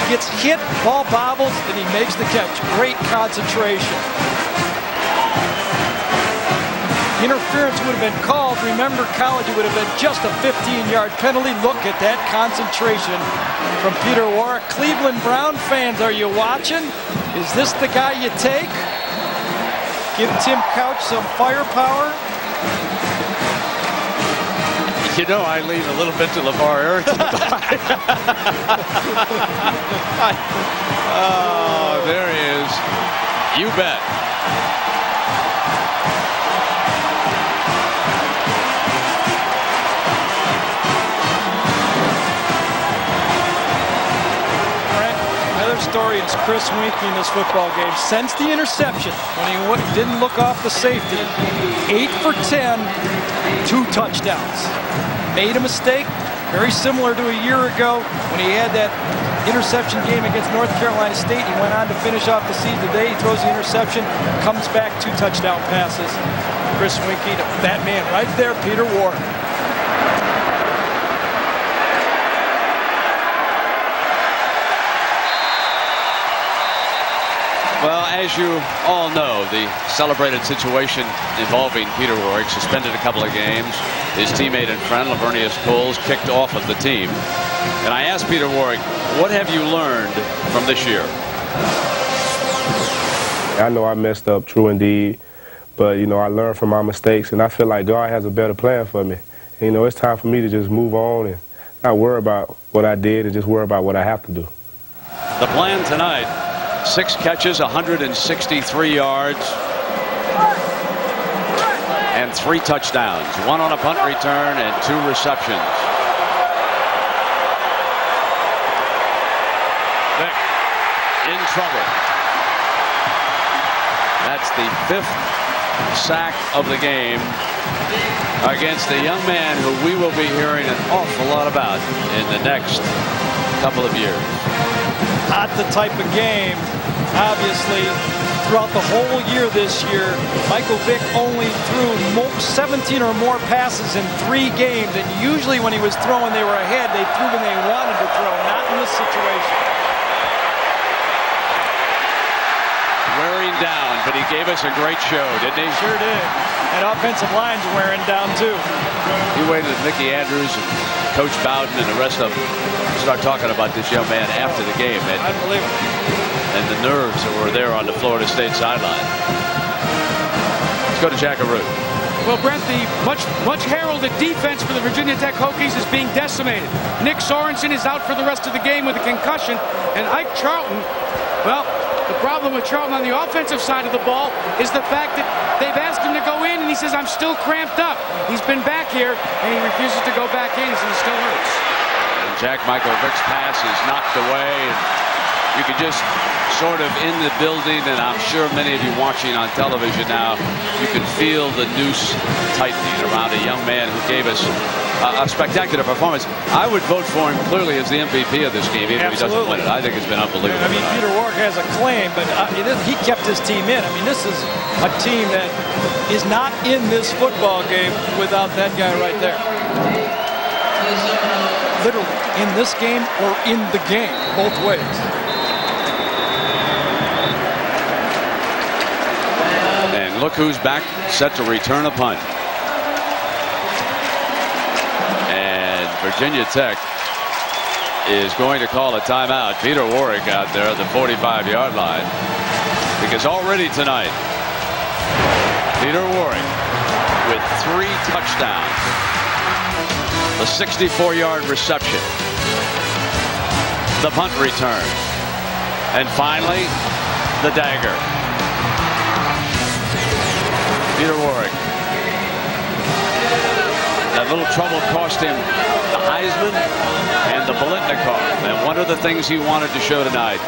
gets hit, ball bobbles, and he makes the catch. Great concentration. Interference would have been called. Remember, college, it would have been just a 15-yard penalty. Look at that concentration from Peter Warrick. Cleveland Brown fans, are you watching? Is this the guy you take? Give Tim Couch some firepower. You know, I lean a little bit to LaVar oh, there he is. You bet. Story is Chris Weinke in this football game. Since the interception, when he didn't look off the safety, 8 for 10, two touchdowns. Made a mistake, very similar to a year ago when he had that interception game against North Carolina State. He went on to finish off the season today. He throws the interception, comes back, two touchdown passes. Chris Weinke, that man right there, Peter Ward. Well, as you all know, the celebrated situation involving Peter Warrick, suspended a couple of games. His teammate and friend, Laveranues Coles, kicked off of the team. And I asked Peter Warrick, what have you learned from this year? I know I messed up, true indeed. But, you know, I learned from my mistakes, and I feel like God has a better plan for me. And, you know, it's time for me to just move on and not worry about what I did and just worry about what I have to do. The plan tonight Six catches, 163 yards. And three touchdowns, one on a punt return and two receptions. In trouble. That's the fifth sack of the game against a young man who we will be hearing an awful lot about in the next couple of years. Not the type of game, obviously, throughout the whole year this year, Michael Vick only threw 17 or more passes in three games, and usually when he was throwing, they were ahead. They threw when they wanted to throw, not in this situation. Wearing down, but he gave us a great show, didn't he? Sure did. And offensive line's wearing down, too. He waited with Mickey Andrews and Coach Bowden and the rest of them start talking about this young man after the game. And. And the nerves that were there on the Florida State sideline. Let's go to Jack Arute. Well, Brent, the much much heralded defense for the Virginia Tech Hokies is being decimated. Nick Sorensen is out for the rest of the game with a concussion, and Ike Charlton, well, the problem with Charlton on the offensive side of the ball is the fact that they've asked him to go in, and he says, I'm still cramped up. He's been here, and he refuses to go back in. Says it still hurts. And Jack Michael Vick's pass is knocked away. And you can just sort of in the building, and I'm sure many of you watching on television now, you can feel the noose tightening around a young man who gave us a, a spectacular performance. I would vote for him clearly as the MVP of this game, even Absolutely. if he doesn't win it. I think it's been unbelievable. I mean. Peter Warrick has a claim, but uh, he kept his team in. I mean, this is a team that is not in this football game without that guy right there. Literally, in this game or in the game, both ways. And look who's back, set to return a punt. Virginia Tech is going to call a timeout. Peter Warrick out there at the 45-yard line. Because already tonight, Peter Warrick with three touchdowns. The 64-yard reception. The punt return. And finally, the dagger. Peter Warrick. Little trouble cost him the Heisman and the Biletnikoff. And one of the things he wanted to show tonight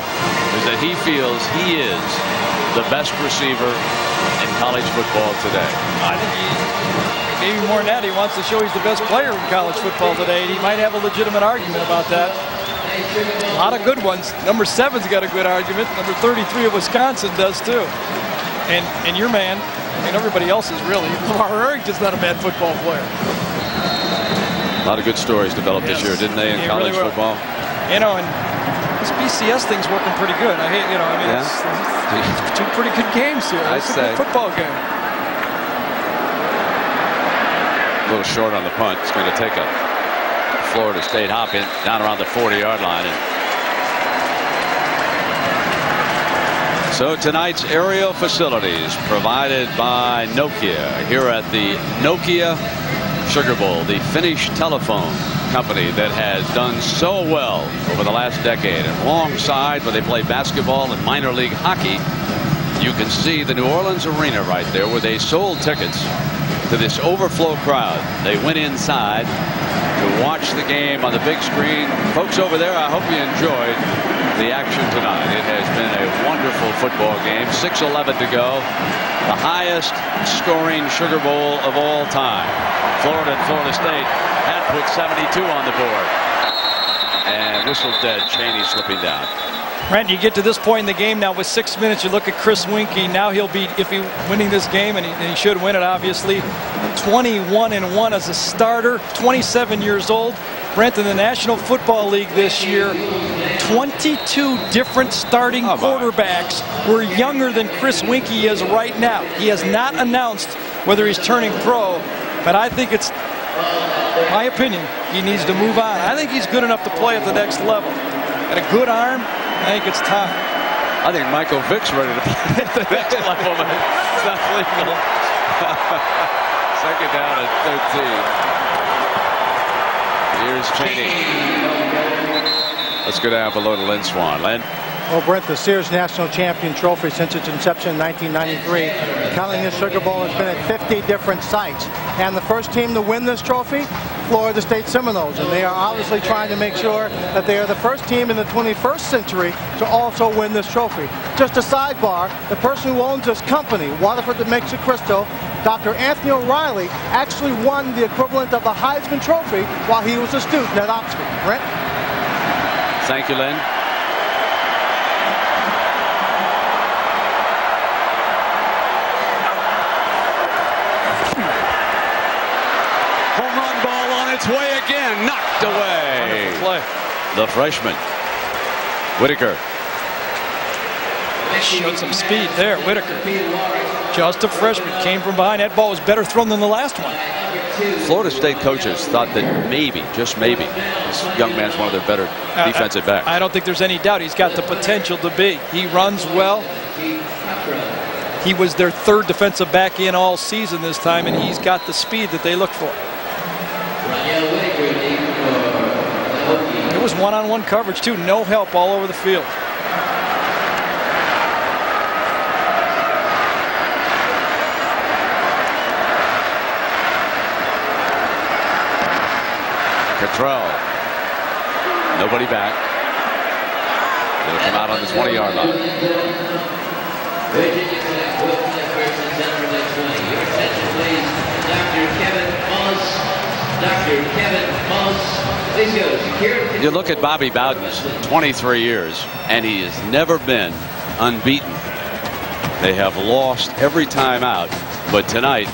is that he feels he is the best receiver in college football today. I think maybe more than that, he wants to show he's the best player in college football today. He might have a legitimate argument about that. A lot of good ones. Number seven's got a good argument. Number 33 of Wisconsin does too. And and your man, and everybody else is really. Lamar Harrington's not a bad football player. A lot of good stories developed this year, didn't they, in They college really football? You know, and this BCS thing's working pretty good. I hate, you know, I mean, Yeah. it's, it's two pretty good games here. I'd It's a say. good football game. A little short on the punt. It's going to take a Florida State hop in down around the 40-yard line. And so tonight's aerial facilities provided by Nokia here at the Nokia Sugar Bowl, the Finnish telephone company that has done so well over the last decade. And alongside where they play basketball and minor league hockey, you can see the New Orleans Arena right there where they sold tickets to this overflow crowd. They went inside to watch the game on the big screen. Folks over there, I hope you enjoyed the action tonight. It has been a wonderful football game. 6-11 to go. The highest scoring Sugar Bowl of all time. Florida and Florida State had put 72 on the board. And whistle dead, Chaney slipping down. Brent, you get to this point in the game now with six minutes. You look at Chris Weinke. Now he'll be, if he winning this game, and he, and he should win it, obviously, 21 and one as a starter, 27 years old. Brent in the National Football League this year, 22 different starting quarterbacks were younger than Chris Weinke is right now. He has not announced whether he's turning pro, but I think it's my opinion. He needs to move on. I think he's good enough to play at the next level. Got a good arm. I think it's time. I think Michael Vick's ready to play at the next level, but it's not legal. Second down at 13. Here's Chaney. Let's go to Lynn Swann. Lynn. Well, Brent, the Sears National Champion Trophy since its inception in 1993, counting this Sugar Bowl, has been at 50 different sites. And the first team to win this trophy, Florida State Seminoles. And they are obviously trying to make sure that they are the first team in the 21st century to also win this trophy. Just a sidebar, the person who owns this company, Waterford makes it crystal, Dr. Anthony O'Reilly, actually won the equivalent of the Heisman Trophy while he was a student at Oxford. Brent? Thank you, Len. Home run ball on its way again. Knocked away. Play. The freshman. Whitaker. Showed some speed there, Whitaker. Just a freshman, came from behind. That ball was better thrown than the last one. Florida State coaches thought that maybe, just maybe, this young man's one of their better Uh, defensive backs. I don't think there's any doubt he's got the potential to be. He runs well. He was their third defensive back in all season this time, and he's got the speed that they look for. Was one-on-one coverage too, no help all over the field. Cottrell. Nobody back. It'll come out on the 20-yard line. Virginia Tech will play first and center in the 20. Your attention, please. Dr. Kevin Mullis. Dr. Kevin Mullis. You look at Bobby Bowden's 23 years, and he has never been unbeaten. They have lost every time out, but tonight,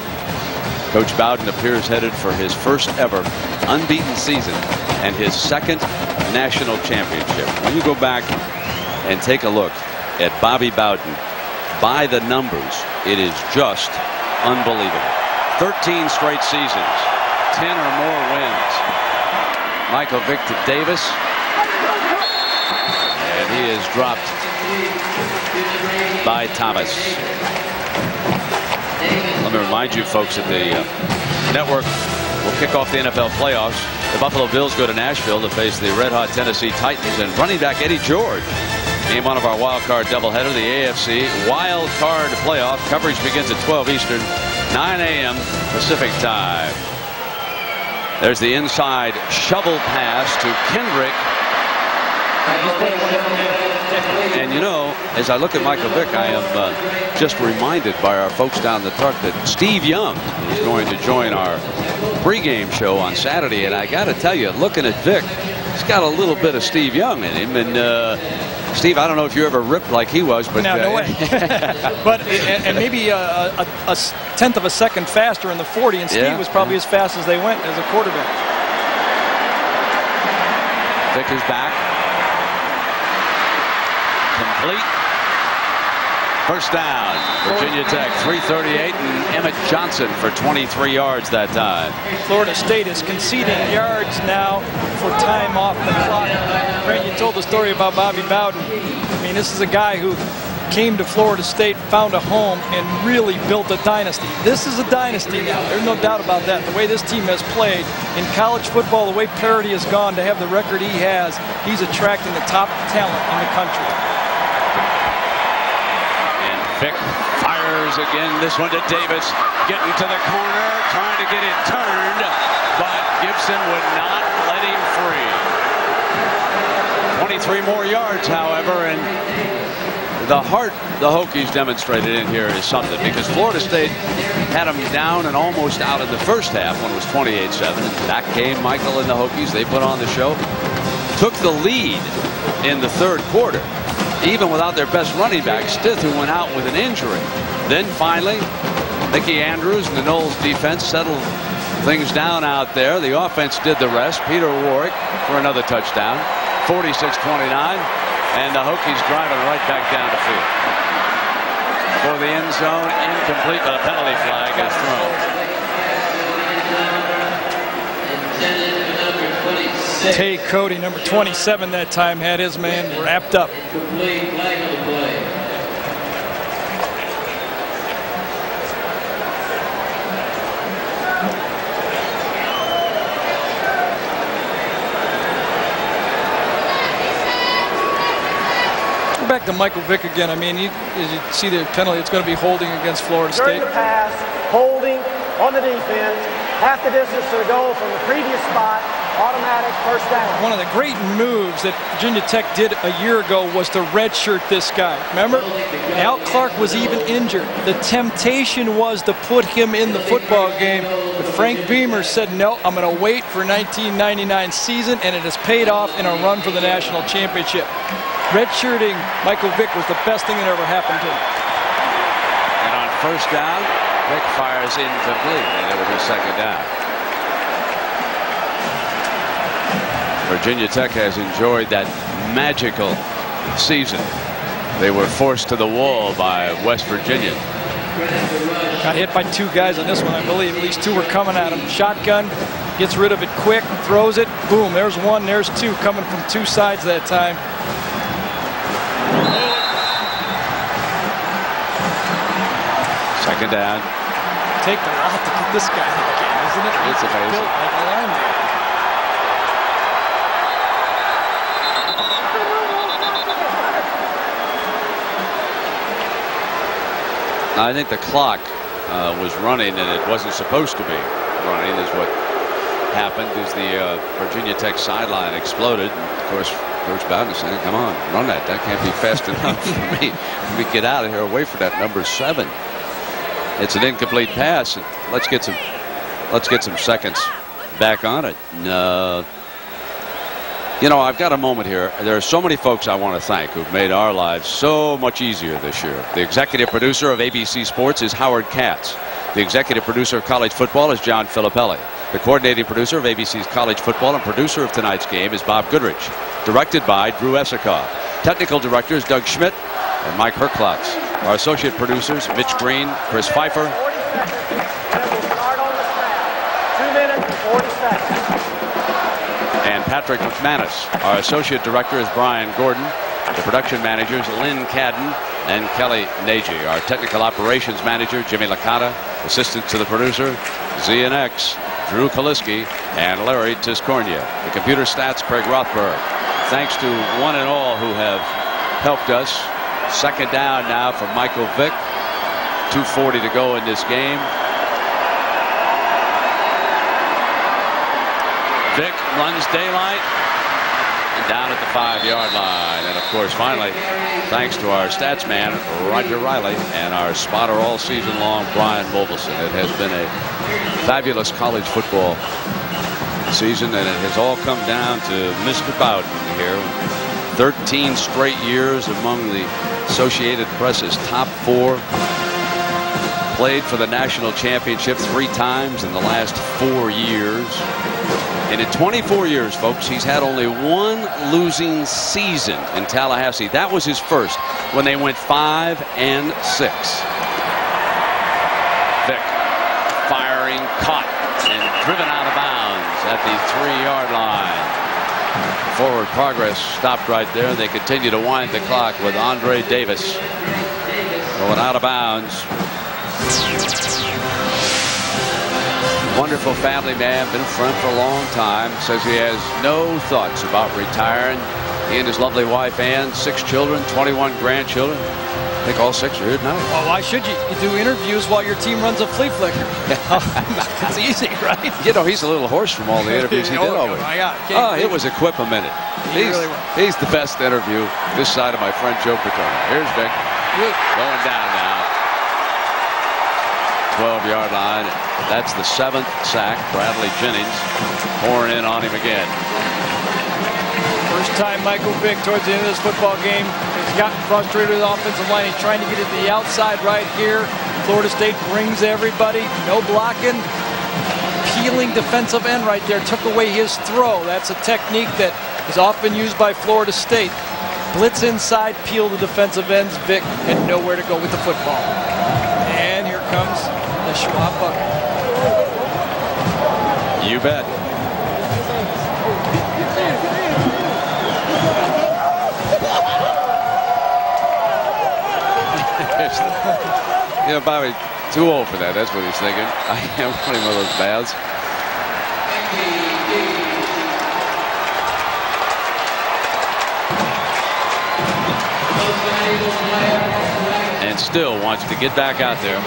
Coach Bowden appears headed for his first ever unbeaten season and his second national championship. When you go back and take a look at Bobby Bowden by the numbers, it is just unbelievable. 13 straight seasons, 10 or more wins. Michael Victor Davis. And he is dropped by Thomas. Let me remind you folks that the uh, network will kick off the NFL playoffs. The Buffalo Bills go to Nashville to face the red hot Tennessee Titans and running back Eddie George. Game one of our wild card doubleheader, the AFC wild card playoff. Coverage begins at 12 Eastern, 9 a.m. Pacific time. There's the inside shovel pass to Kendrick. And you know, as I look at Michael Vick, I am uh, just reminded by our folks down the truck that Steve Young is going to join our pregame show on Saturday. And I got to tell you, looking at Vick, he's got a little bit of Steve Young in him. And uh, Steve, I don't know if you ever ripped like he was, but No, no uh, way. but and, and maybe a, a, a tenth of a second faster in the 40, and Steve Yeah. was probably as fast as they went as a quarterback. Vick is back. Complete. First down. Virginia Tech, 338, and Emmett Johnson for 23 yards that time. Florida State is conceding yards now for time off the clock. Brent, you told the story about Bobby Bowden. I mean, this is a guy who came to Florida State, found a home, and really built a dynasty. This is a dynasty now. There's no doubt about that. The way this team has played in college football, the way Parity has gone to have the record he has, he's attracting the top talent in the country. Vick fires again. This one to Davis. Getting to the corner, trying to get it turned, but Gibson would not let him free. 23 more yards, however, and the heart the Hokies demonstrated in here is something because Florida State had them down and almost out in the first half when it was 28-7. And back came Michael and the Hokies. They put on the show. Took the lead in the third quarter, even without their best running back, Stith, who went out with an injury. Then finally, Mickey Andrews and the Noles defense settled things down out there. The offense did the rest. Peter Warrick for another touchdown, 46-29. And the Hokies driving right back down the field. For the end zone, incomplete, but a penalty flag is thrown. Tay Cody, number 27 that time, had his man wrapped up. Complete flag on the play. back to Michael Vick again. I mean, you, you see the penalty. It's going to be holding against Florida During State. the pass, holding on the defense, half the distance to the goal from the previous spot, automatic first down. One of the great moves that Virginia Tech did a year ago was to redshirt this guy. Remember? Al Clark was even injured. The temptation was to put him in the football game, but Frank Beamer said, no, I'm going to wait for 1999 season, and it has paid off in a run for the national championship. Redshirting Michael Vick was the best thing that ever happened to him. And on first down, Vick fires incomplete, and it was a second down. Virginia Tech has enjoyed that magical season. They were forced to the wall by West Virginia. Got hit by two guys on this one, I believe. At least two were coming at him. Shotgun, gets rid of it quick, throws it. Boom, there's one, there's two coming from two sides that time. Second down. Take the lot to get this guy in the game, isn't it? It's amazing. Built like a lineman. I think the clock uh, was running and it wasn't supposed to be running is what happened as the uh, Virginia Tech sideline exploded. And of course, Coach Bowden saying, come on, run that. That can't be fast enough for me. Let me get out of here away from that number seven. It's an incomplete pass. Let's get some let's get some seconds back on it. Uh, you know, I've got a moment here. There are so many folks I want to thank who've made our lives so much easier this year. The executive producer of ABC Sports is Howard Katz. The executive producer of college football is John Filippelli. The coordinating producer of ABC's college football and producer of tonight's game is Bob Goodrich. Directed by Drew Esikoff. Technical directors Doug Schmidt and Mike Herklotz. Our associate producers Mitch Green, Chris Pfeiffer, Two minutes and 40 seconds. and Patrick McManus. Our associate director is Brian Gordon. The production managers Lynn Cadden and Kelly Nagy. Our technical operations manager Jimmy Licata. Assistant to the producer ZNX Drew Kaliski and Larry Tiscornia. The computer stats Craig Rothberg. Thanks to one and all who have helped us. Second down now for Michael Vick. 2.40 to go in this game. Vick runs daylight and down at the five-yard line. And of course, finally, thanks to our stats man, Roger Riley, and our spotter all season long, Brian Mobilson. It has been a fabulous college football season, and it has all come down to Mr. Bowden here. 13 straight years among the Associated Press's top four. Played for the national championship three times in the last four years. And in 24 years, folks, he's had only one losing season in Tallahassee. That was his first when they went five and six. Vick firing, caught, and driven out of bounds at the three-yard line. Forward progress stopped right there. They continue to wind the clock with Andre Davis going out of bounds. Wonderful family man, been a friend for a long time. Says he has no thoughts about retiring. He and his lovely wife Ann, six children, 21 grandchildren. I think all six are here tonight. Well, why should you? You do interviews while your team runs a flea flicker. Oh, it's easy, right? You know, he's a little hoarse from all the interviews he did Oh, over. my God, Oh, it was a quip a minute. He He's, really he's the best interview this side of my friend Joe Paterno. Here's Vick. Going down now. 12-yard line. That's the seventh sack. Bradley Jennings pouring in on him again. First time Michael Vick towards the end of this football game has gotten frustrated with the offensive line. He's trying to get it to the outside right here. Florida State brings everybody. No blocking. Peeling defensive end right there. Took away his throw. That's a technique that is often used by Florida State. Blitz inside, peel the defensive ends. Vick had nowhere to go with the football. And here comes the Schwab bucket. You bet. you know, Bobby, too old for that. That's what he's thinking. I am running one of those baths. And still wants to get back out there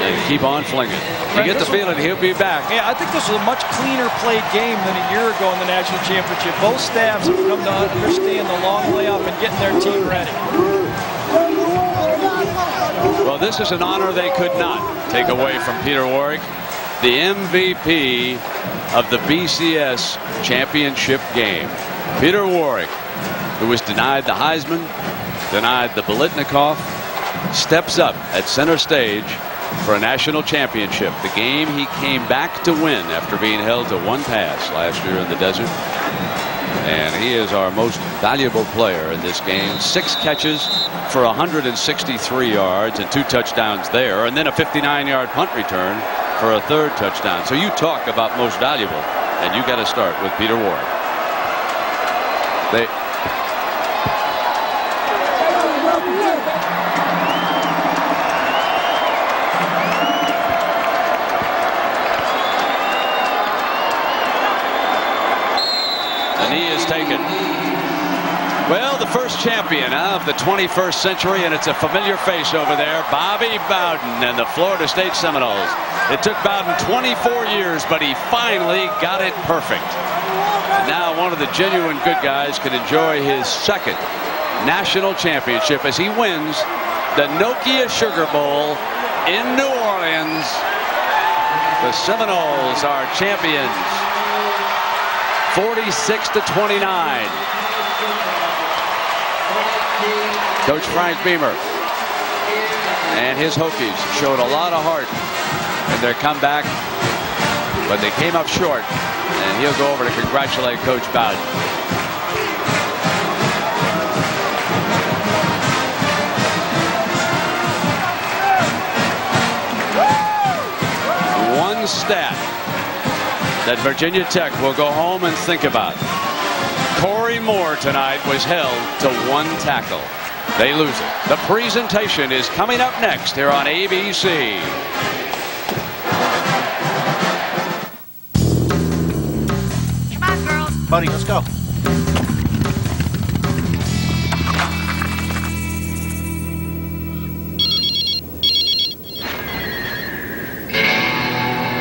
and keep on flinging. You get the feeling he'll be back. Yeah, I think this was a much cleaner played game than a year ago in the national championship. Both staffs have come to understand the long layoff and getting their team ready. Well, this is an honor they could not take away from Peter Warrick, the MVP of the BCS championship game. Peter Warrick, who was denied the Heisman, denied the Biletnikoff, steps up at center stage for a national championship. The game he came back to win after being held to one pass last year in the desert. And he is our most valuable player in this game. Six catches for 163 yards and two touchdowns there, and then a 59-yard punt return for a third touchdown. So you talk about most valuable, and you got to start with Peter Ward. They, the first champion of the 21st century, and it's a familiar face over there, Bobby Bowden and the Florida State Seminoles. It took Bowden 24 years, but he finally got it perfect. And now one of the genuine good guys can enjoy his second national championship as he wins the Nokia Sugar Bowl in New Orleans. The Seminoles are champions. 46 to 29. Coach Frank Beamer and his Hokies showed a lot of heart in their comeback, but they came up short. And he'll go over to congratulate Coach Bowden. One stat that Virginia Tech will go home and think about. Corey Moore tonight was held to one tackle. They lose it. The presentation is coming up next here on ABC. Come on, girls. Buddy, let's go.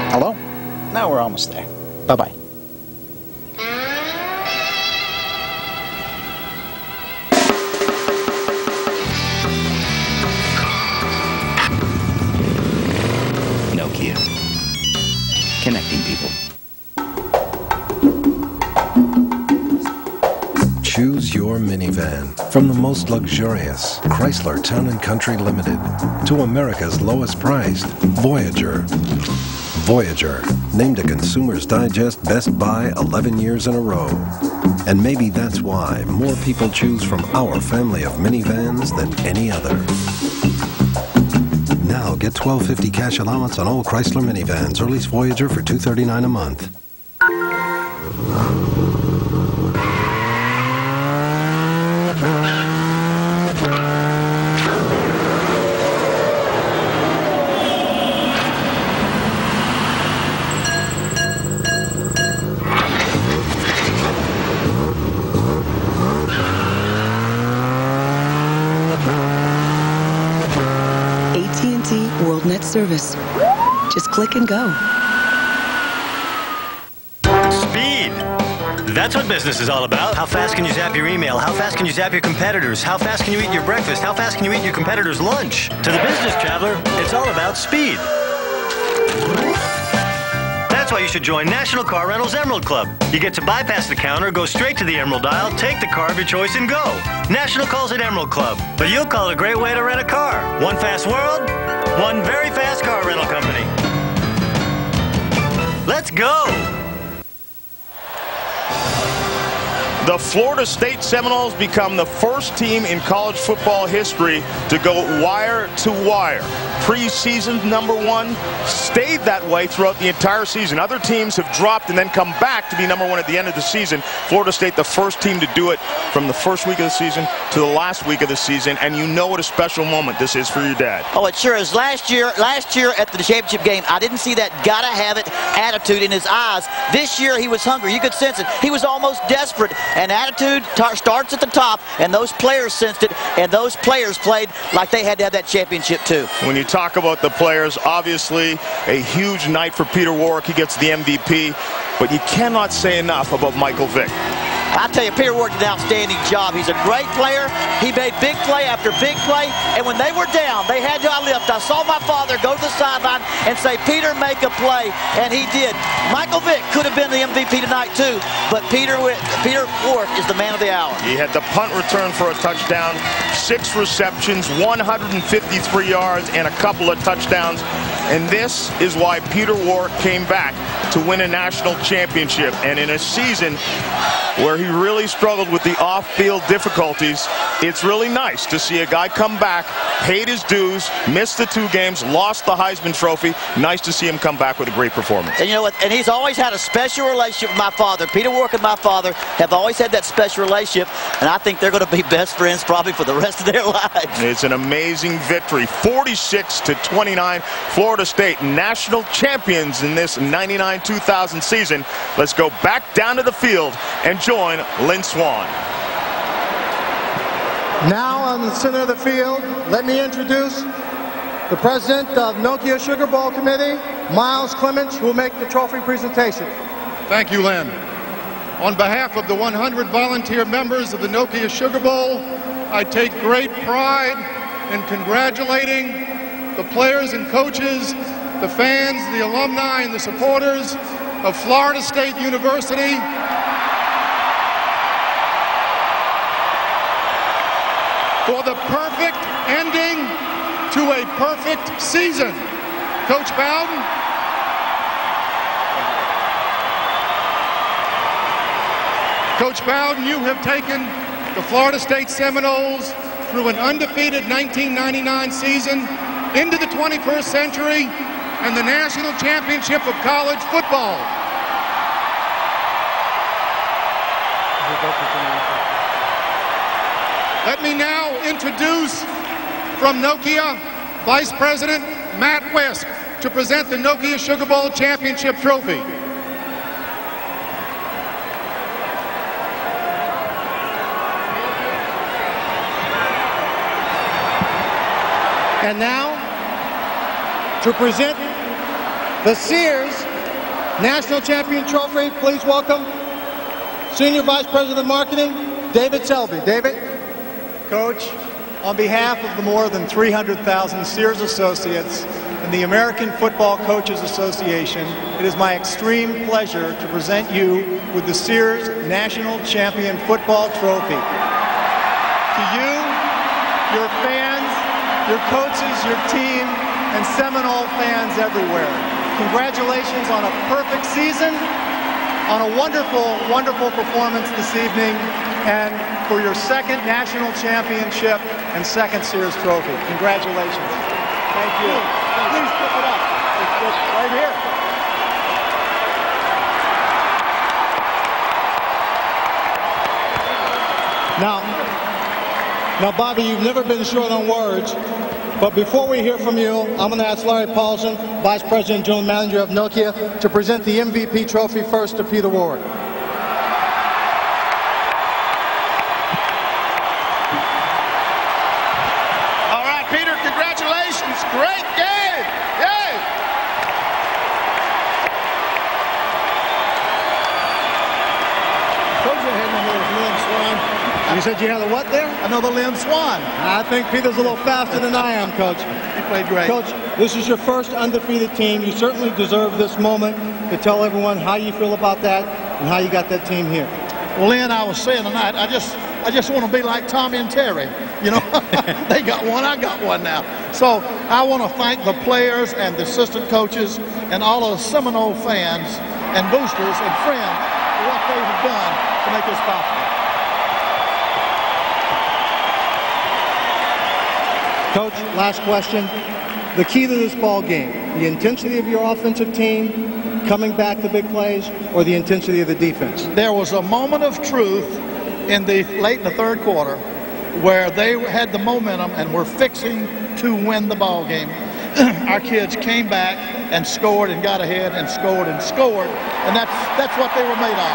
Hello? Now we're almost there. Bye bye from the most luxurious Chrysler Town and Country Limited to America's lowest priced Voyager. Voyager, named a Consumer's Digest Best Buy 11 years in a row. And maybe that's why more people choose from our family of minivans than any other. Now get 1250 cash allowance on all Chrysler minivans or lease Voyager for 239 a month. Service. Just click and go. Speed. That's what business is all about. How fast can you zap your email? How fast can you zap your competitors? How fast can you eat your breakfast? How fast can you eat your competitor's lunch? To the business traveler, it's all about speed. That's why you should join National Car Rentals Emerald Club. You get to bypass the counter, go straight to the Emerald dial, take the car of your choice, and go. National calls it Emerald Club, but you'll call it a great way to rent a car. One fast world, one very fast car rental company. Let's go! The Florida State Seminoles become the first team in college football history to go wire to wire. Preseason number one stayed that way throughout the entire season. Other teams have dropped and then come back to be number one at the end of the season. Florida State, the first team to do it from the first week of the season to the last week of the season. And you know what a special moment this is for your dad. Oh, it sure is. Last year, last year at the championship game, I didn't see that gotta have it attitude in his eyes. This year, he was hungry. You could sense it. He was almost desperate And attitude starts at the top, and those players sensed it, and those players played like they had to have that championship too. When you talk about the players, obviously a huge night for Peter Warrick. He gets the MVP, but you cannot say enough about Michael Vick. I tell you, Peter Ward did an outstanding job. He's a great player. He made big play after big play. And when they were down, they had to lift. I saw my father go to the sideline and say, Peter, make a play. And he did. Michael Vick could have been the MVP tonight, too. But Peter, Peter Ward is the man of the hour. He had the punt return for a touchdown, six receptions, 153 yards, and a couple of touchdowns. And this is why Peter Warrick came back to win a national championship. And in a season where he really struggled with the off-field difficulties, it's really nice to see a guy come back, paid his dues, missed the two games, lost the Heisman Trophy. Nice to see him come back with a great performance. And you know what? And he's always had a special relationship with my father. Peter Warrick and my father have always had that special relationship, and I think they're going to be best friends probably for the rest of their lives. It's an amazing victory, 46 to 29. Florida State national champions in this 99-2000 season. Let's go back down to the field and join Lynn Swann. Now on the center of the field, let me introduce the president of Nokia Sugar Bowl Committee, Miles Clements, who will make the trophy presentation. Thank you, Lynn. On behalf of the 100 volunteer members of the Nokia Sugar Bowl, I take great pride in congratulating the players and coaches, the fans, the alumni, and the supporters of Florida State University for the perfect ending to a perfect season. Coach Bowden. Coach Bowden, you have taken the Florida State Seminoles through an undefeated 1999 season into the 21st century and the national championship of college football. Let me now introduce from Nokia Vice President Matt West to present the Nokia Sugar Bowl Championship Trophy. And now, to present the Sears National Champion Trophy, please welcome Senior Vice President of Marketing, David Selby. David? Coach, on behalf of the more than 300,000 Sears associates and the American Football Coaches Association, it is my extreme pleasure to present you with the Sears National Champion Football Trophy. To you, your fans, your coaches, your team, and Seminole fans everywhere. Congratulations on a perfect season, on a wonderful, wonderful performance this evening, and for your second national championship and second Sears trophy. Congratulations. Thank you. Please pick it up. It's just right here. Now, now, Bobby, you've never been short on words, but before we hear from you, I'm going to ask Larry Paulson, Vice President General Manager of Nokia, to present the MVP trophy first to Peter Ward. Said you had a what there? Another Lynn Swann. I think Peter's a little faster than I am, Coach. He played great. Coach, this is your first undefeated team. You certainly deserve this moment to tell everyone how you feel about that and how you got that team here. Well, Lynn, I was saying tonight, I just, I just want to be like Tommy and Terry. You know, they got one, I got one now. So I want to thank the players and the assistant coaches and all of the Seminole fans and boosters and friends for what they have done to make this possible. Coach, last question. The key to this ball game, the intensity of your offensive team, coming back to big plays, or the intensity of the defense? There was a moment of truth in the late in the third quarter where they had the momentum and were fixing to win the ball game. Our kids came back and scored and got ahead and scored and scored, and that's that's what they were made of.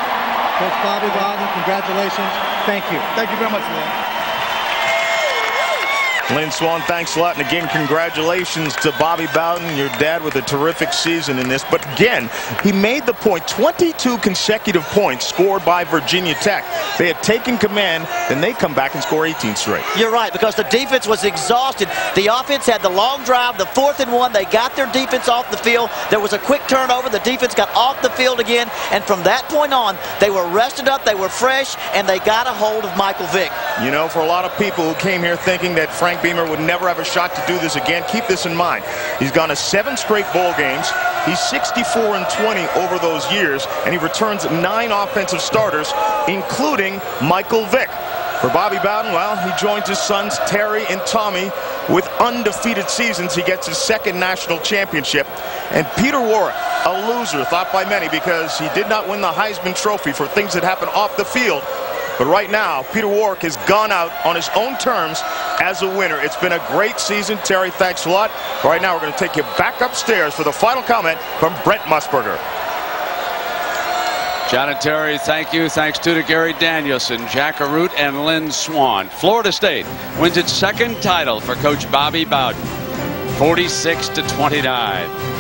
Coach Bobby Bowden, congratulations. Thank you. Thank you very much, Lynn. Lynn Swann, thanks a lot. And again, congratulations to Bobby Bowden, your dad, with a terrific season in this. But again, he made the point 22 consecutive points scored by Virginia Tech. They had taken command, then they come back and score 18 straight. You're right, because the defense was exhausted. The offense had the long drive, the fourth and one. They got their defense off the field. There was a quick turnover. The defense got off the field again. And from that point on, they were rested up, they were fresh, and they got a hold of Michael Vick. You know, for a lot of people who came here thinking that Frank Beamer would never have a shot to do this again, keep this in mind. He's gone to seven straight bowl games. He's 64 and 20 over those years, and he returns nine offensive starters, including Michael Vick. For Bobby Bowden, well, he joins his sons Terry and Tommy with undefeated seasons. He gets his second national championship. And Peter Warrick, a loser, thought by many because he did not win the Heisman Trophy for things that happened off the field. But right now, Peter Warrick has gone out on his own terms as a winner. It's been a great season. Terry, thanks a lot. Right now, we're going to take you back upstairs for the final comment from Brent Musburger. John and Terry, thank you. Thanks too to Gary Danielson, Jack Arute, and Lynn Swann. Florida State wins its second title for Coach Bobby Bowden, 46 to 29.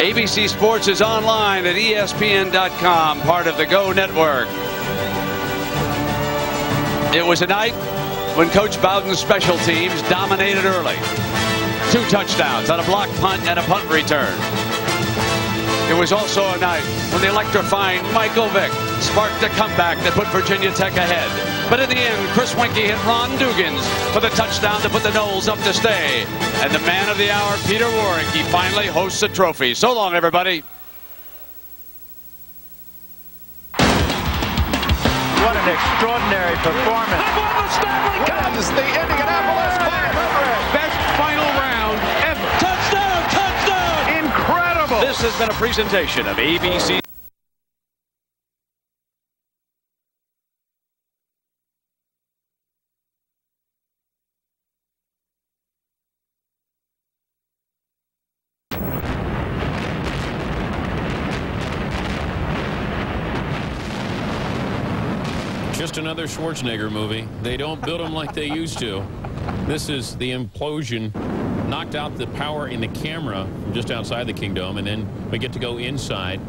ABC Sports is online at ESPN.com, part of the Go Network. It was a night when Coach Bowden's special teams dominated early. Two touchdowns on a block punt and a punt return. It was also a night when the electrifying Michael Vick sparked a comeback that put Virginia Tech ahead. But in the end, Chris Weinke hit Ron Dugans for the touchdown to put the Noles up to stay. And the man of the hour, Peter Warrick, he finally hosts a trophy. So long, everybody. What an extraordinary performance. Kansas State, Indianapolis 500. Best final round ever. Touchdown, touchdown. Incredible. This has been a presentation of ABC. Just another Schwarzenegger movie. They don't build them like they used to. This is the implosion. Knocked out the power in the camera from just outside the Kingdom, and then we get to go inside.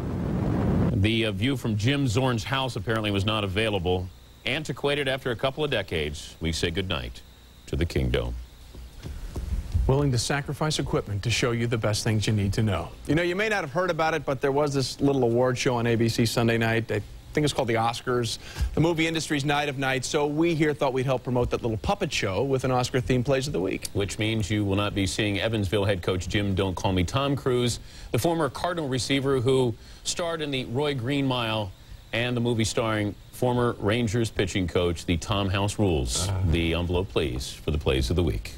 The uh, view from Jim Zorn's house apparently was not available. Antiquated after a couple of decades, we say goodnight to the Kingdom. Willing to sacrifice equipment to show you the best things you need to know. You know, you may not have heard about it, but there was this little award show on ABC Sunday night. I think it's called the Oscars, the movie industry's night of nights. So we here thought we'd help promote that little puppet show with an Oscar-themed Plays of the Week. Which means you will not be seeing Evansville head coach Jim Don't Call Me Tom Cruise, the former Cardinal receiver who starred in the Roy Green Mile and the movie starring former Rangers pitching coach, the Tom House Rules. Ah. The envelope, please, for the Plays of the Week.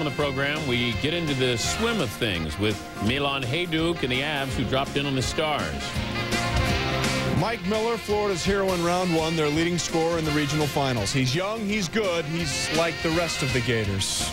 On the program, we get into the swim of things with Milan Hejduk and the Avs who dropped in on the Stars. Mike Miller, Florida's hero in round one, their leading scorer in the regional finals. He's young, he's good, he's like the rest of the Gators.